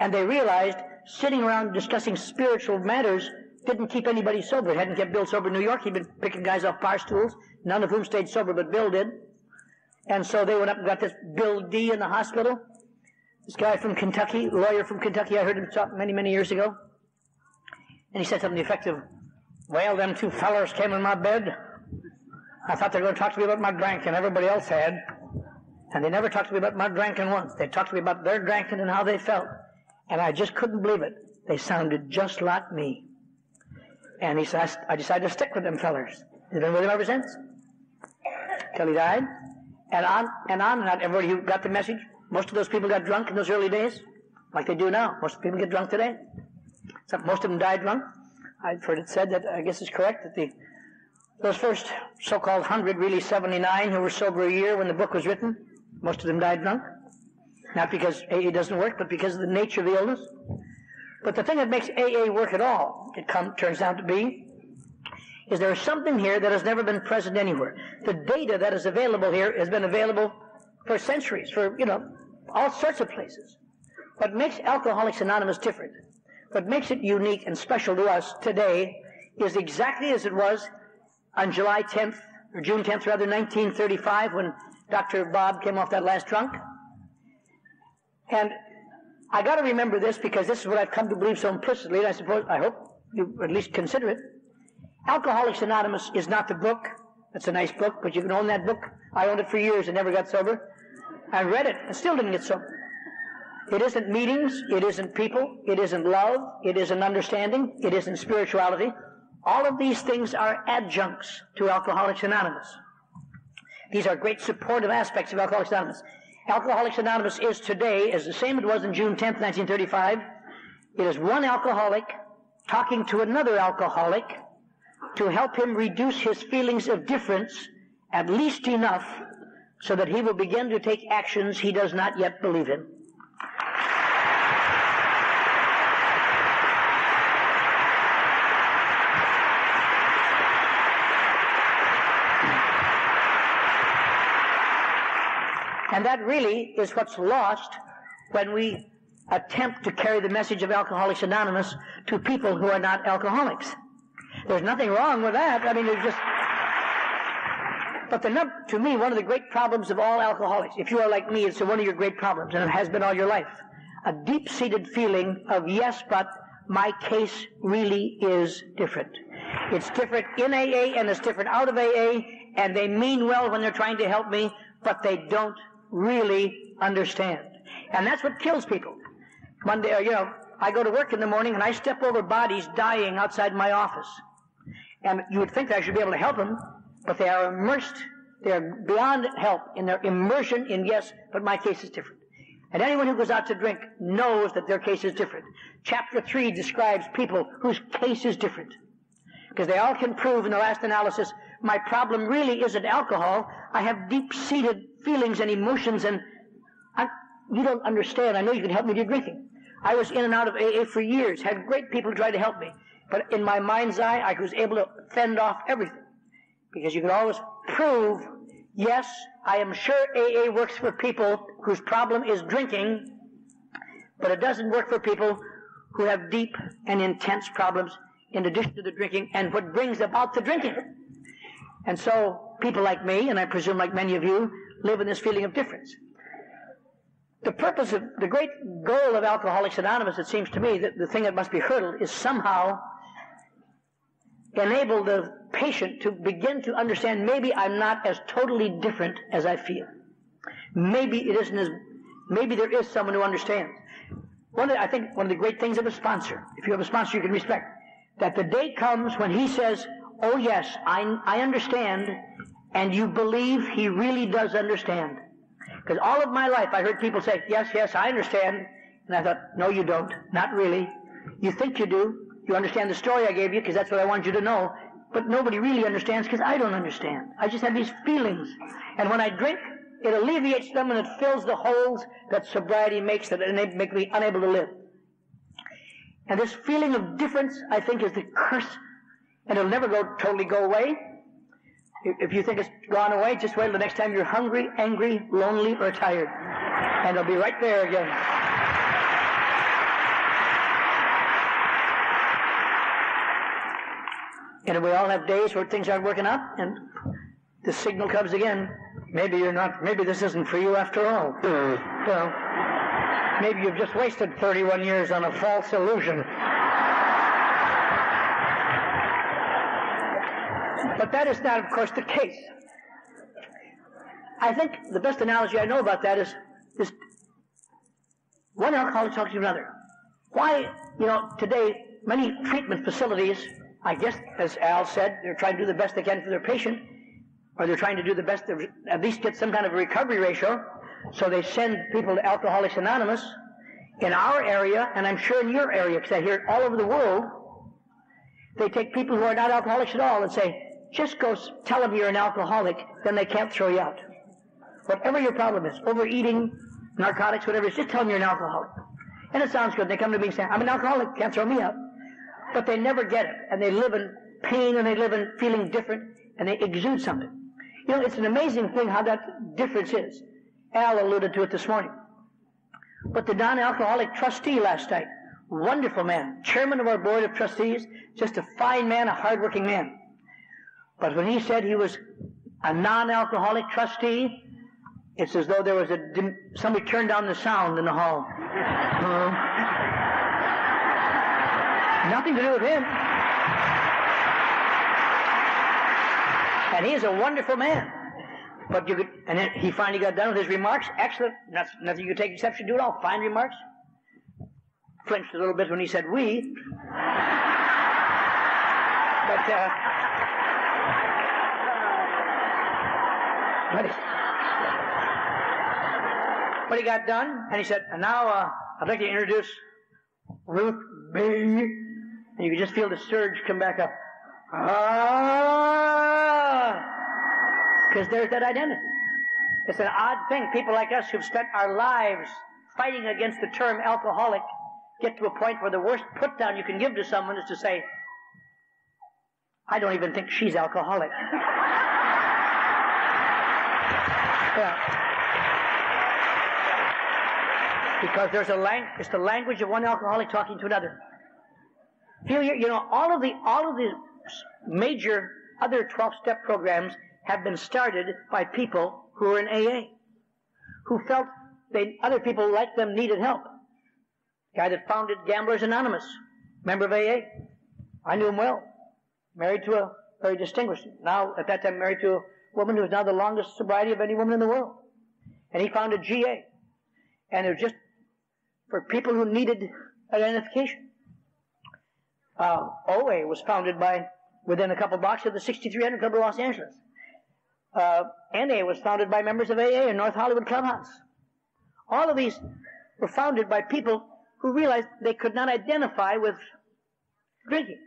And they realized sitting around discussing spiritual matters didn't keep anybody sober. It hadn't kept Bill sober in New York. He'd been picking guys off bar stools, none of whom stayed sober, but Bill did. And so they went up and got this Bill D in the hospital. This guy from Kentucky, lawyer from Kentucky, I heard him talk many, many years ago. And he said something effective. Well, them two fellers came in my bed. I thought they were going to talk to me about my drinking. Everybody else had. And they never talked to me about my drinking once. They talked to me about their drinking and how they felt. And I just couldn't believe it. They sounded just like me. And he said, I decided to stick with them fellers. He's been with him ever since. Till he died. And on and on and. Everybody who got the message, most of those people got drunk in those early days, like they do now. Most people get drunk today. Except most of them died drunk. I've heard it said that, I guess it's correct, that the those first so-called 100, really 79, who were sober a year when the book was written, most of them died drunk. Not because AA doesn't work, but because of the nature of the illness. But the thing that makes AA work at all, it come, turns out to be, is there is something here that has never been present anywhere. The data that is available here has been available for centuries, for, you know, all sorts of places. What makes Alcoholics Anonymous different, what makes it unique and special to us today, is exactly as it was on July 10th, or June 10th, rather, 1935, when Dr. Bob came off that last drunk. And I got to remember this because this is what I've come to believe so implicitly, and I suppose, I hope you at least consider it. Alcoholics Anonymous is not the book. That's a nice book, but you can own that book. I owned it for years and never got sober. I read it and still didn't get sober. It isn't meetings. It isn't people. It isn't love. It isn't understanding. It isn't spirituality. All of these things are adjuncts to Alcoholics Anonymous. These are great supportive aspects of Alcoholics Anonymous. Alcoholics Anonymous is today is the same it was on June 10th, 1935. It is one alcoholic talking to another alcoholic to help him reduce his feelings of difference at least enough so that he will begin to take actions he does not yet believe in. And that really is what's lost when we attempt to carry the message of Alcoholics Anonymous to people who are not alcoholics. There's nothing wrong with that. I mean, there's just. But the num- to me, one of the great problems of all alcoholics, if you are like me, it's one of your great problems, and it has been all your life. A deep-seated feeling of yes, but my case really is different. It's different in AA and it's different out of AA, and they mean well when they're trying to help me, but they don't really understand. And that's what kills people. Monday, you know, I go to work in the morning and I step over bodies dying outside my office. And you would think that I should be able to help them, but they are immersed, they are beyond help in their immersion in yes, but my case is different. And anyone who goes out to drink knows that their case is different. Chapter 3 describes people whose case is different. Because they all can prove in the last analysis, my problem really isn't alcohol. I have deep-seated feelings and emotions and I, you don't understand. I know you can help me do drinking. I was in and out of AA for years, had great people try to help me. But in my mind's eye, I was able to fend off everything. Because you can always prove, yes, I am sure AA works for people whose problem is drinking, but it doesn't work for people who have deep and intense problems in addition to the drinking and what brings about the drinking. And so people like me, and I presume like many of you, live in this feeling of difference. The purpose of the great goal of Alcoholics Anonymous, it seems to me, that the thing that must be hurdled is somehow enable the patient to begin to understand maybe I'm not as totally different as I feel. Maybe it isn't as, maybe there is someone who understands. One the, I think one of the great things of a sponsor, if you have a sponsor you can respect, that the day comes when he says, oh yes, I, I understand, and you believe he really does understand. Because all of my life I heard people say, yes, yes, I understand. And I thought, no, you don't. Not really. You think you do. You understand the story I gave you because that's what I want you to know. But nobody really understands because I don't understand. I just have these feelings. And when I drink, it alleviates them and it fills the holes that sobriety makes that make me unable to live. And this feeling of difference, I think, is the curse, and it'll never go totally go away. If you think it's gone away, just wait till the next time you're hungry, angry, lonely, or tired. And it'll be right there again. And we all have days where things aren't working out, and the signal comes again. Maybe you're not, maybe this isn't for you after all. Mm. Well, maybe you've just wasted 31 years on a false illusion. But that is not, of course, the case. I think the best analogy I know about that is, is one alcoholic talks to another. Why, you know, today, many treatment facilities, I guess, as Al said, they're trying to do the best they can for their patient, or they're trying to do the best to at least get some kind of a recovery ratio, so they send people to Alcoholics Anonymous. In our area, and I'm sure in your area, because I hear it all over the world, they take people who are not alcoholics at all and say, just go tell them you're an alcoholic, then they can't throw you out. Whatever your problem is, overeating, narcotics, whatever it is, just tell them you're an alcoholic. And it sounds good. They come to me and say, I'm an alcoholic, can't throw me out. But they never get it. And they live in pain and they live in feeling different and they exude something. You know, it's an amazing thing how that difference is. Al alluded to it this morning. But the non-alcoholic trustee last night, wonderful man, chairman of our board of trustees, just a fine man, a hardworking man. But when he said he was a non-alcoholic trustee, it's as though there was a somebody turned down the sound in the hall. Uh, nothing to do with him. And he is a wonderful man. But you could, and then he finally got done with his remarks. Excellent. That's nothing you could take exception to at all. Fine remarks. Flinched a little bit when he said we. [LAUGHS] But, uh, But he, but he got done, and he said, and now uh, I'd like to introduce Ruth B. And you could just feel the surge come back up. Ah! Because there's that identity. It's an odd thing. People like us who've spent our lives fighting against the term alcoholic get to a point where the worst put down you can give to someone is to say, I don't even think she's alcoholic. [LAUGHS] Yeah. Because there's a lang- it's the language of one alcoholic talking to another. You, know, all of the all of the major other 12-step programs have been started by people who are in AA, who felt they other people like them needed help. Guy that founded Gamblers Anonymous, member of AA. I knew him well. Married to a very distinguished, now at that time married to woman who has now the longest sobriety of any woman in the world. And he founded GA. And it was just for people who needed identification. Uh, OA was founded by, within a couple blocks of the 6300 Club of Los Angeles. Uh, NA was founded by members of AA in North Hollywood Clubhouse. All of these were founded by people who realized they could not identify with drinking.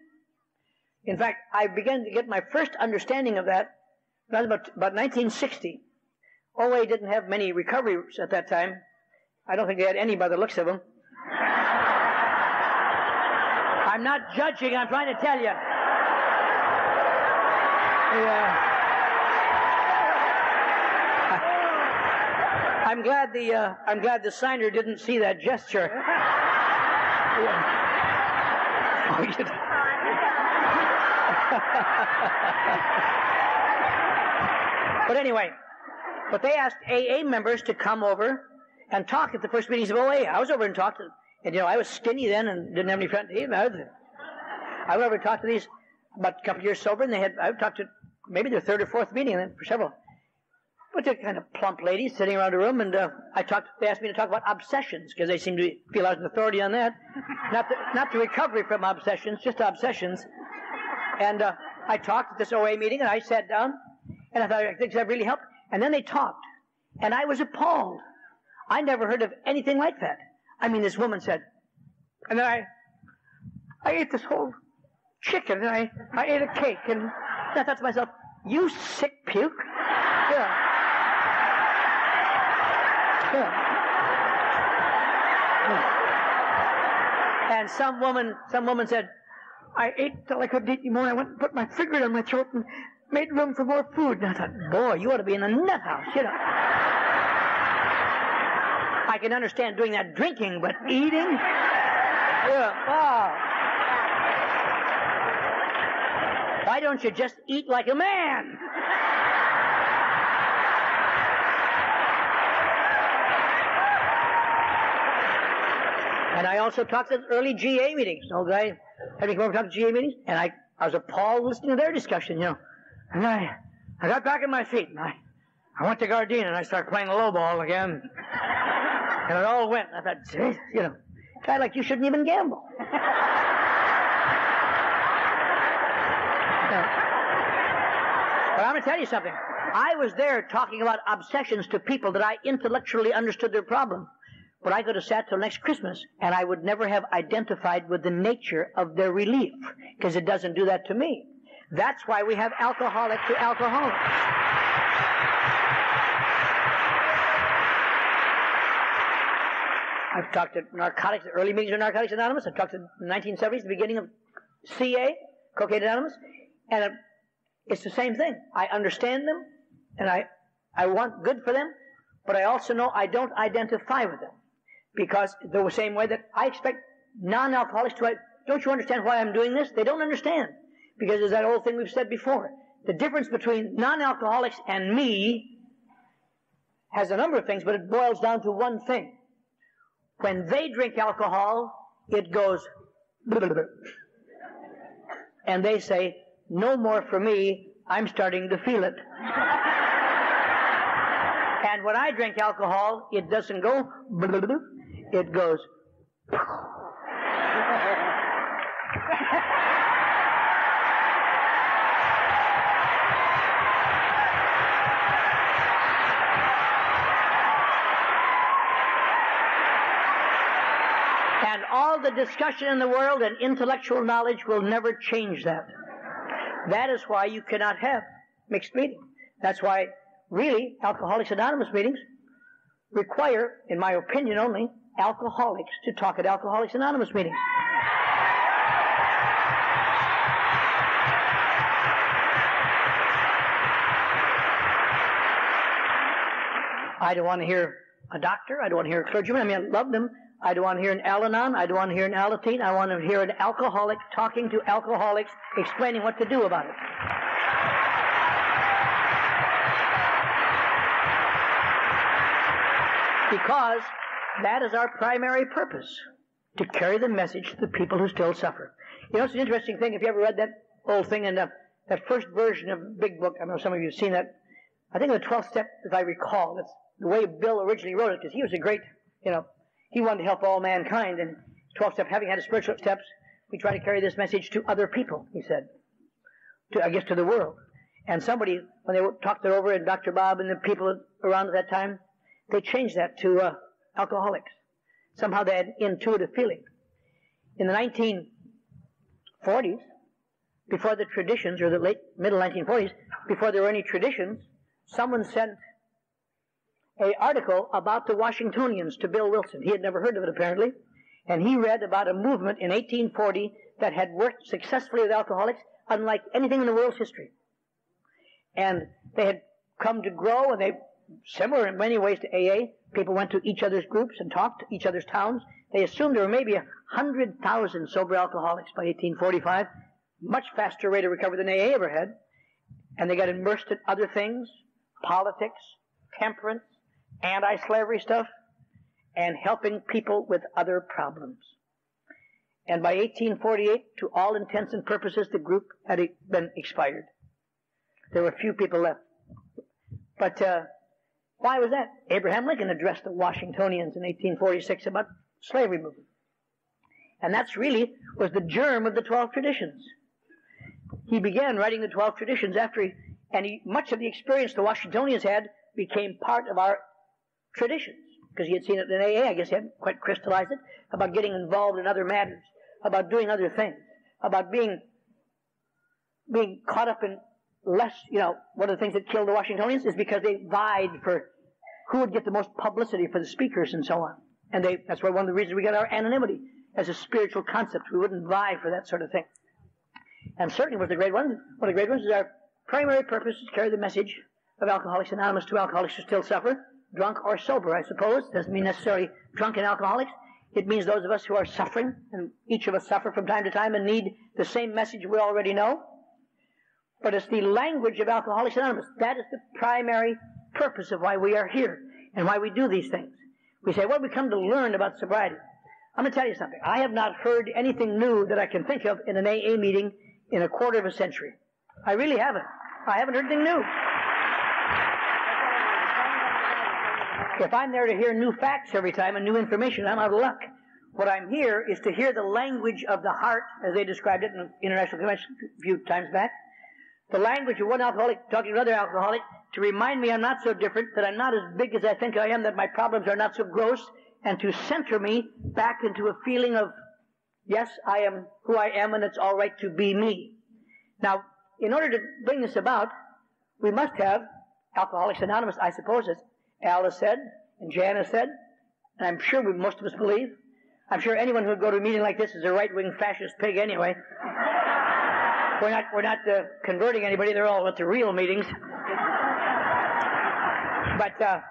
In fact, I began to get my first understanding of that about, about 1960. OA didn't have many recoveries at that time. I don't think they had any by the looks of them. I'm not judging, I'm trying to tell you. Yeah. I'm glad the uh, I'm glad the signer didn't see that gesture. [LAUGHS] yeah. [LAUGHS] [LAUGHS] But anyway, but they asked AA members to come over and talk at the first meetings of OA. I was over and talked to them. And you know, I was skinny then and didn't have any friends. I went over and talked to these about a couple of years sober, and they had I talked to maybe their third or fourth meeting, and then for several. But they're kind of plump ladies sitting around a room, and uh, I talked. They asked me to talk about obsessions because they seem to feel I was an authority on that. [LAUGHS] not the, not the recovery from obsessions, just obsessions. And uh, I talked at this OA meeting, and I sat down, and I thought, I think that really helped. And then they talked. And I was appalled. I never heard of anything like that. I mean, this woman said, and then I, I ate this whole chicken, and I, I ate a cake, and I thought to myself, you sick puke. Yeah. yeah. And some woman, some woman said, I ate till I couldn't eat anymore. I went and put my finger down my throat and made room for more food. And I thought, boy, you ought to be in the nut house, you know. I can understand doing that drinking, but eating? Yeah. Why don't you just eat like a man? And I also talked at early GA meetings. Old guy had me come over and talk to GA meetings, and I, I was appalled listening to their discussion, you know. And I, I got back in my feet, and I, I went to Gardena, and I started playing low ball again. And it all went. And I thought, Jesus, you know, guy like you shouldn't even gamble. [LAUGHS] But I'm going to tell you something. I was there talking about obsessions to people that I intellectually understood their problem. But I could have sat till next Christmas and I would never have identified with the nature of their relief because it doesn't do that to me. That's why we have alcoholic to alcoholics. I've talked to narcotics, early meetings of Narcotics Anonymous. I've talked to the 1970s, the beginning of CA, Cocaine Anonymous, and it's the same thing. I understand them, and I, I want good for them, but I also know I don't identify with them. Because the same way that I expect non-alcoholics to, don't you understand why I'm doing this? They don't understand. Because there's that old thing we've said before. The difference between non-alcoholics and me has a number of things, but it boils down to one thing. When they drink alcohol, it goes and they say, no more for me, I'm starting to feel it. and when I drink alcohol, it doesn't go it goes And all the discussion in the world and intellectual knowledge will never change that. That is why you cannot have mixed meetings. That's why, really, Alcoholics Anonymous meetings require, in my opinion only, alcoholics to talk at Alcoholics Anonymous meetings. I don't want to hear a doctor. I don't want to hear a clergyman. I mean, I love them. I don't want to hear an Al-Anon. I don't want to hear an Alateen. I want to hear an alcoholic talking to alcoholics, explaining what to do about it. Because that is our primary purpose, to carry the message to the people who still suffer. You know, it's an interesting thing. If you ever read that old thing in the, that first version of Big Book, I know some of you have seen that. I think the 12th step, if I recall, that's the way Bill originally wrote it, because he was a great, you know, he wanted to help all mankind. And 12 step, having had spiritual steps, we try to carry this message to other people, he said. To, I guess to the world. And somebody, when they talked it over, and Dr. Bob and the people around at that time, they changed that to uh, alcoholics. Somehow they had intuitive feeling. In the 1940s, before the traditions, or the late middle 1940s, before there were any traditions, someone sent a article about the Washingtonians to Bill Wilson. He had never heard of it apparently, and he read about a movement in 1840 that had worked successfully with alcoholics, unlike anything in the world's history. And they had come to grow, and they similar in many ways to AA. People went to each other's groups and talked to each other's towns. They assumed there were maybe a hundred thousand sober alcoholics by 1845, much faster rate of recovery than AA ever had. And they got immersed in other things, politics, temperance, anti-slavery stuff, and helping people with other problems. And by 1848, to all intents and purposes, the group had been expired. There were few people left. But uh, why was that? Abraham Lincoln addressed the Washingtonians in 1846 about slavery movement. And that's really was the germ of the 12 traditions. He began writing the 12 traditions after he, and he, much of the experience the Washingtonians had became part of our traditions. Because he had seen it in AA, I guess he hadn't quite crystallized it, about getting involved in other matters, about doing other things, about being, being caught up in less, you know, one of the things that killed the Washingtonians is because they vied for who would get the most publicity for the speakers and so on. And they, that's why one of the reasons we got our anonymity as a spiritual concept. We wouldn't vie for that sort of thing. And certainly was the great one. One of the great ones is our primary purpose is to carry the message of Alcoholics Anonymous to alcoholics who still suffer, drunk or sober, I suppose. Doesn't mean necessarily drunken alcoholics. It means those of us who are suffering, and each of us suffer from time to time and need the same message we already know. But it's the language of Alcoholics Anonymous. That is the primary purpose of why we are here and why we do these things. We say, well, we come to learn about sobriety. I'm going to tell you something. I have not heard anything new that I can think of in an AA meeting in a quarter of a century. I really haven't. I haven't heard anything new. If I'm there to hear new facts every time and new information, I'm out of luck. What I'm here is to hear the language of the heart, as they described it in the International Convention a few times back. The language of one alcoholic talking to another alcoholic to remind me I'm not so different, that I'm not as big as I think I am, that my problems are not so gross, and to center me back into a feeling of, yes, I am who I am and it's all right to be me. Now, in order to bring this about, we must have Alcoholics Anonymous, I suppose, Al has said, and Jan has said, and I'm sure we, most of us believe. I'm sure anyone who would go to a meeting like this is a right-wing fascist pig anyway. [LAUGHS] we're not, we're not uh, converting anybody. They're all at the real meetings. But uh,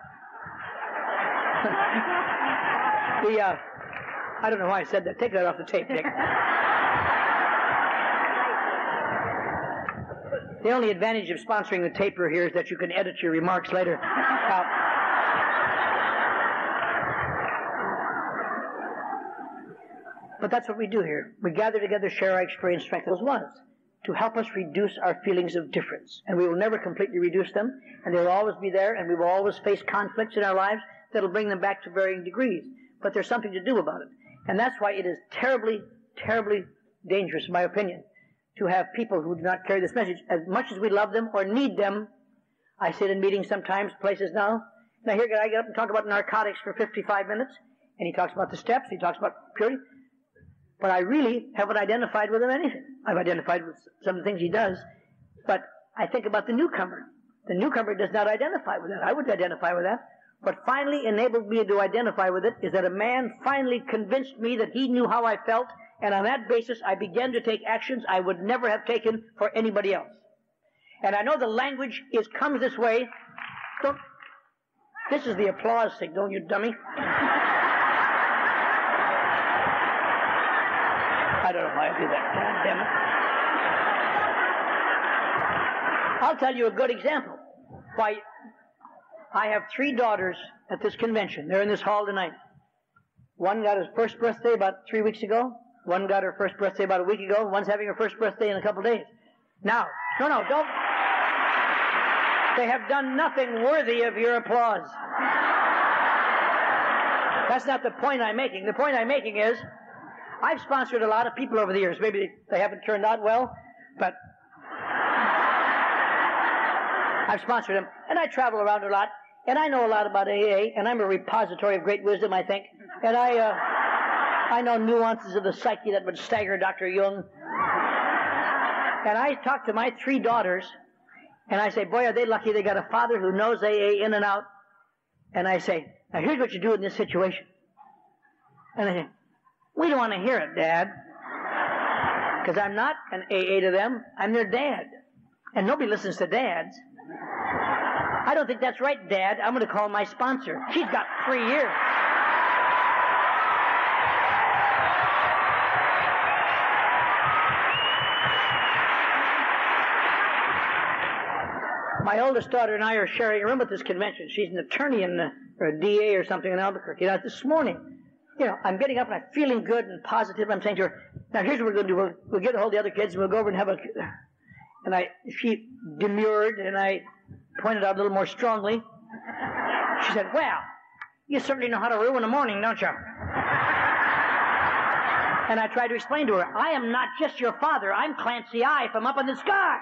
[LAUGHS] the uh, I don't know why I said that. Take that off the tape, Dick. [LAUGHS] the only advantage of sponsoring the taper here is that you can edit your remarks later. Uh, but that's what we do here. We gather together, share our experience, strength those ones to help us reduce our feelings of difference. And we will never completely reduce them, and they will always be there, and we will always face conflicts in our lives that'll bring them back to varying degrees. But there's something to do about it. And that's why it is terribly, terribly dangerous, in my opinion, to have people who do not carry this message. As much as we love them or need them, I sit in meetings sometimes, places now, and I hear a guy get up and talk about narcotics for 55 minutes, and he talks about the steps, he talks about purity, but I really haven't identified with him anything. I've identified with some of the things he does, but I think about the newcomer. The newcomer does not identify with that. I would identify with that. What finally enabled me to identify with it is that a man finally convinced me that he knew how I felt, and on that basis I began to take actions I would never have taken for anybody else. And I know the language is comes this way. Don't, this is the applause signal, you dummy. [LAUGHS] That. God damn it. I'll tell you a good example. Why, I have three daughters at this convention. They're in this hall tonight. One got his first birthday about three weeks ago. One got her first birthday about a week ago. One's having her first birthday in a couple days. Now, no, no, don't. They have done nothing worthy of your applause. That's not the point I'm making. The point I'm making is I've sponsored a lot of people over the years. Maybe they haven't turned out well, but I've sponsored them. And I travel around a lot, and I know a lot about AA, and I'm a repository of great wisdom, I think. And I, uh, I know nuances of the psyche that would stagger Dr. Jung. And I talk to my three daughters, and I say, boy, are they lucky they got a father who knows AA in and out. And I say, now here's what you do in this situation. And they say, we don't want to hear it, Dad. Because I'm not an AA to them. I'm their dad. And nobody listens to dads. I don't think that's right, Dad. I'm going to call my sponsor. She's got three years. My oldest daughter and I are sharing a room at this convention. She's an attorney in the, or a DA or something in Albuquerque. Now, this morning, you know, I'm getting up and I'm feeling good and positive. I'm saying to her, now here's what we're going to do. We'll, we'll get a hold of the other kids and we'll go over and have a, and I, she demurred and I pointed out a little more strongly. She said, well, you certainly know how to ruin a morning, don't you? And I tried to explain to her, I am not just your father. I'm Clancy I from up in the sky.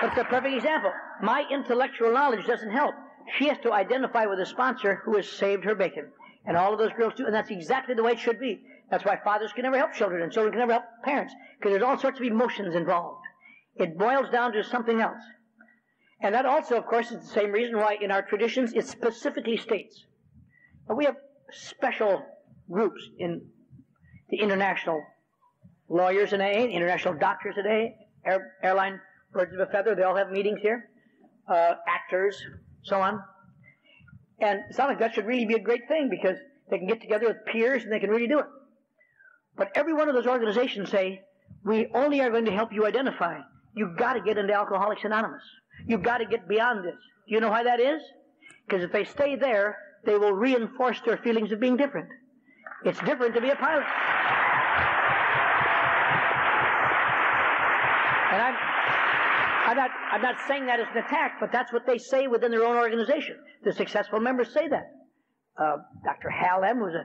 That's a perfect example. My intellectual knowledge doesn't help. She has to identify with a sponsor who has saved her bacon. And all of those girls do, and that's exactly the way it should be. That's why fathers can never help children, and children can never help parents, because there's all sorts of emotions involved. It boils down to something else. And that also, of course, is the same reason why in our traditions it specifically states. We have special groups in the international lawyers AA, international doctors AA, air, airline birds of a feather, they all have meetings here, uh, actors, so on. And it sounds like that should really be a great thing because they can get together with peers and they can really do it. But every one of those organizations say, we only are going to help you identify. You've got to get into Alcoholics Anonymous. You've got to get beyond this. Do you know why that is? Because if they stay there, they will reinforce their feelings of being different. It's different to be a pilot. And I'm, I'm not, I'm not saying that as an attack, but that's what they say within their own organization. The successful members say that. Uh, Dr. Hal M. was a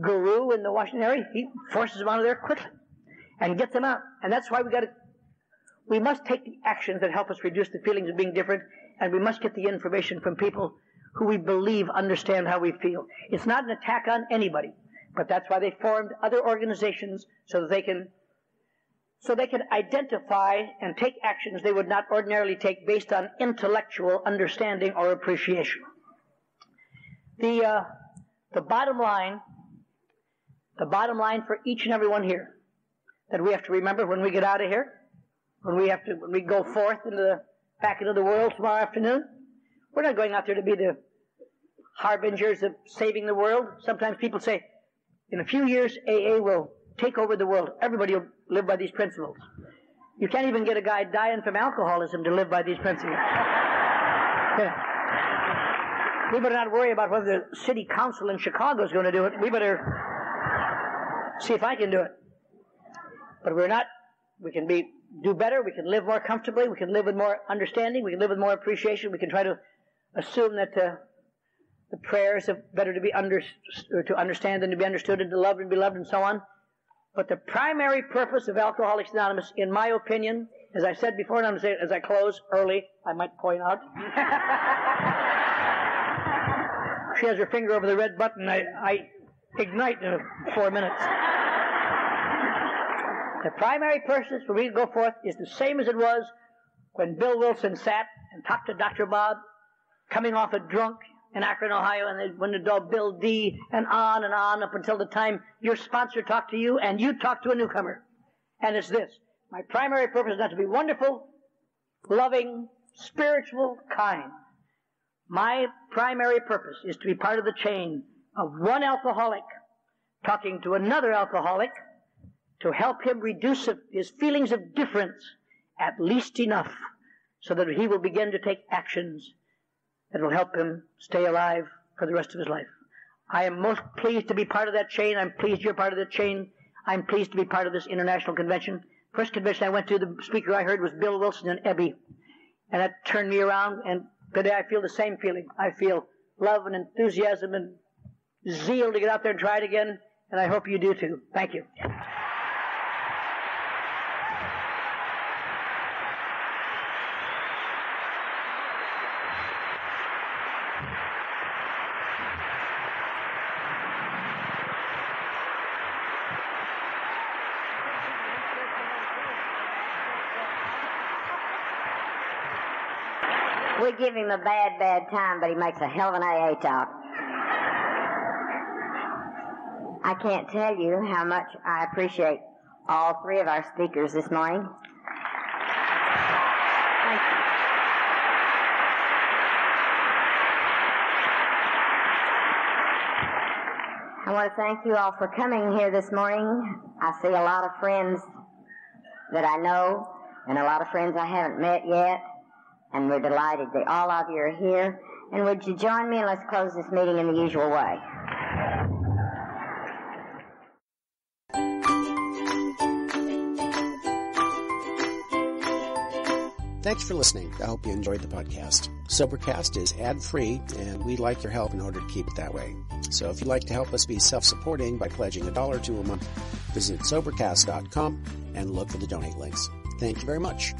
guru in the Washington area. He forces them out of there quickly and gets them out. And that's why we got to, we must take the actions that help us reduce the feelings of being different, and we must get the information from people who we believe understand how we feel. It's not an attack on anybody, but that's why they formed other organizations so that they can so they can identify and take actions they would not ordinarily take based on intellectual understanding or appreciation. The uh, the bottom line, the bottom line for each and every one here, that we have to remember when we get out of here, when we have to when we go forth into the back into the world tomorrow afternoon, we're not going out there to be the harbingers of saving the world. Sometimes people say, in a few years, AA will take over the world. Everybody will live by these principles. You can't even get a guy dying from alcoholism to live by these principles. We better not worry about whether the city council in Chicago is going to do it. We better see if I can do it. But we're not. We can be do better. We can live more comfortably. We can live with more understanding. We can live with more appreciation. We can try to assume that uh, the prayers are better to be under, to understand than to be understood, and to love and be loved, and so on. But the primary purpose of Alcoholics Anonymous, in my opinion, as I said before, and I'm saying as I close early, I might point out. [LAUGHS] she has her finger over the red button. I, I ignite in four minutes. The primary purpose for me to go forth is the same as it was when Bill Wilson sat and talked to Dr. Bob coming off a drunk in Akron, Ohio, and went to dog Bill D, and on and on up until the time your sponsor talked to you and you talked to a newcomer. And it's this. My primary purpose is not to be wonderful, loving, spiritual, kind. My primary purpose is to be part of the chain of one alcoholic talking to another alcoholic to help him reduce his feelings of difference at least enough so that he will begin to take actions that will help him stay alive for the rest of his life. I am most pleased to be part of that chain. I'm pleased you're part of that chain. I'm pleased to be part of this international convention. First convention I went to, the speaker I heard was Bill Wilson and Ebby. And that turned me around, and today I feel the same feeling. I feel love and enthusiasm and zeal to get out there and try it again, and I hope you do too. Thank you. Give him a bad, bad time, but he makes a hell of an AA talk. I can't tell you how much I appreciate all three of our speakers this morning. I want to thank you all for coming here this morning. I see a lot of friends that I know and a lot of friends I haven't met yet and we're delighted that all of you are here. And would you join me and let's close this meeting in the usual way. Thanks for listening. I hope you enjoyed the podcast. Sobercast is ad free, and we'd like your help in order to keep it that way. So if you'd like to help us be self supporting by pledging a dollar to a month, visit Sobercast.com and look for the donate links. Thank you very much.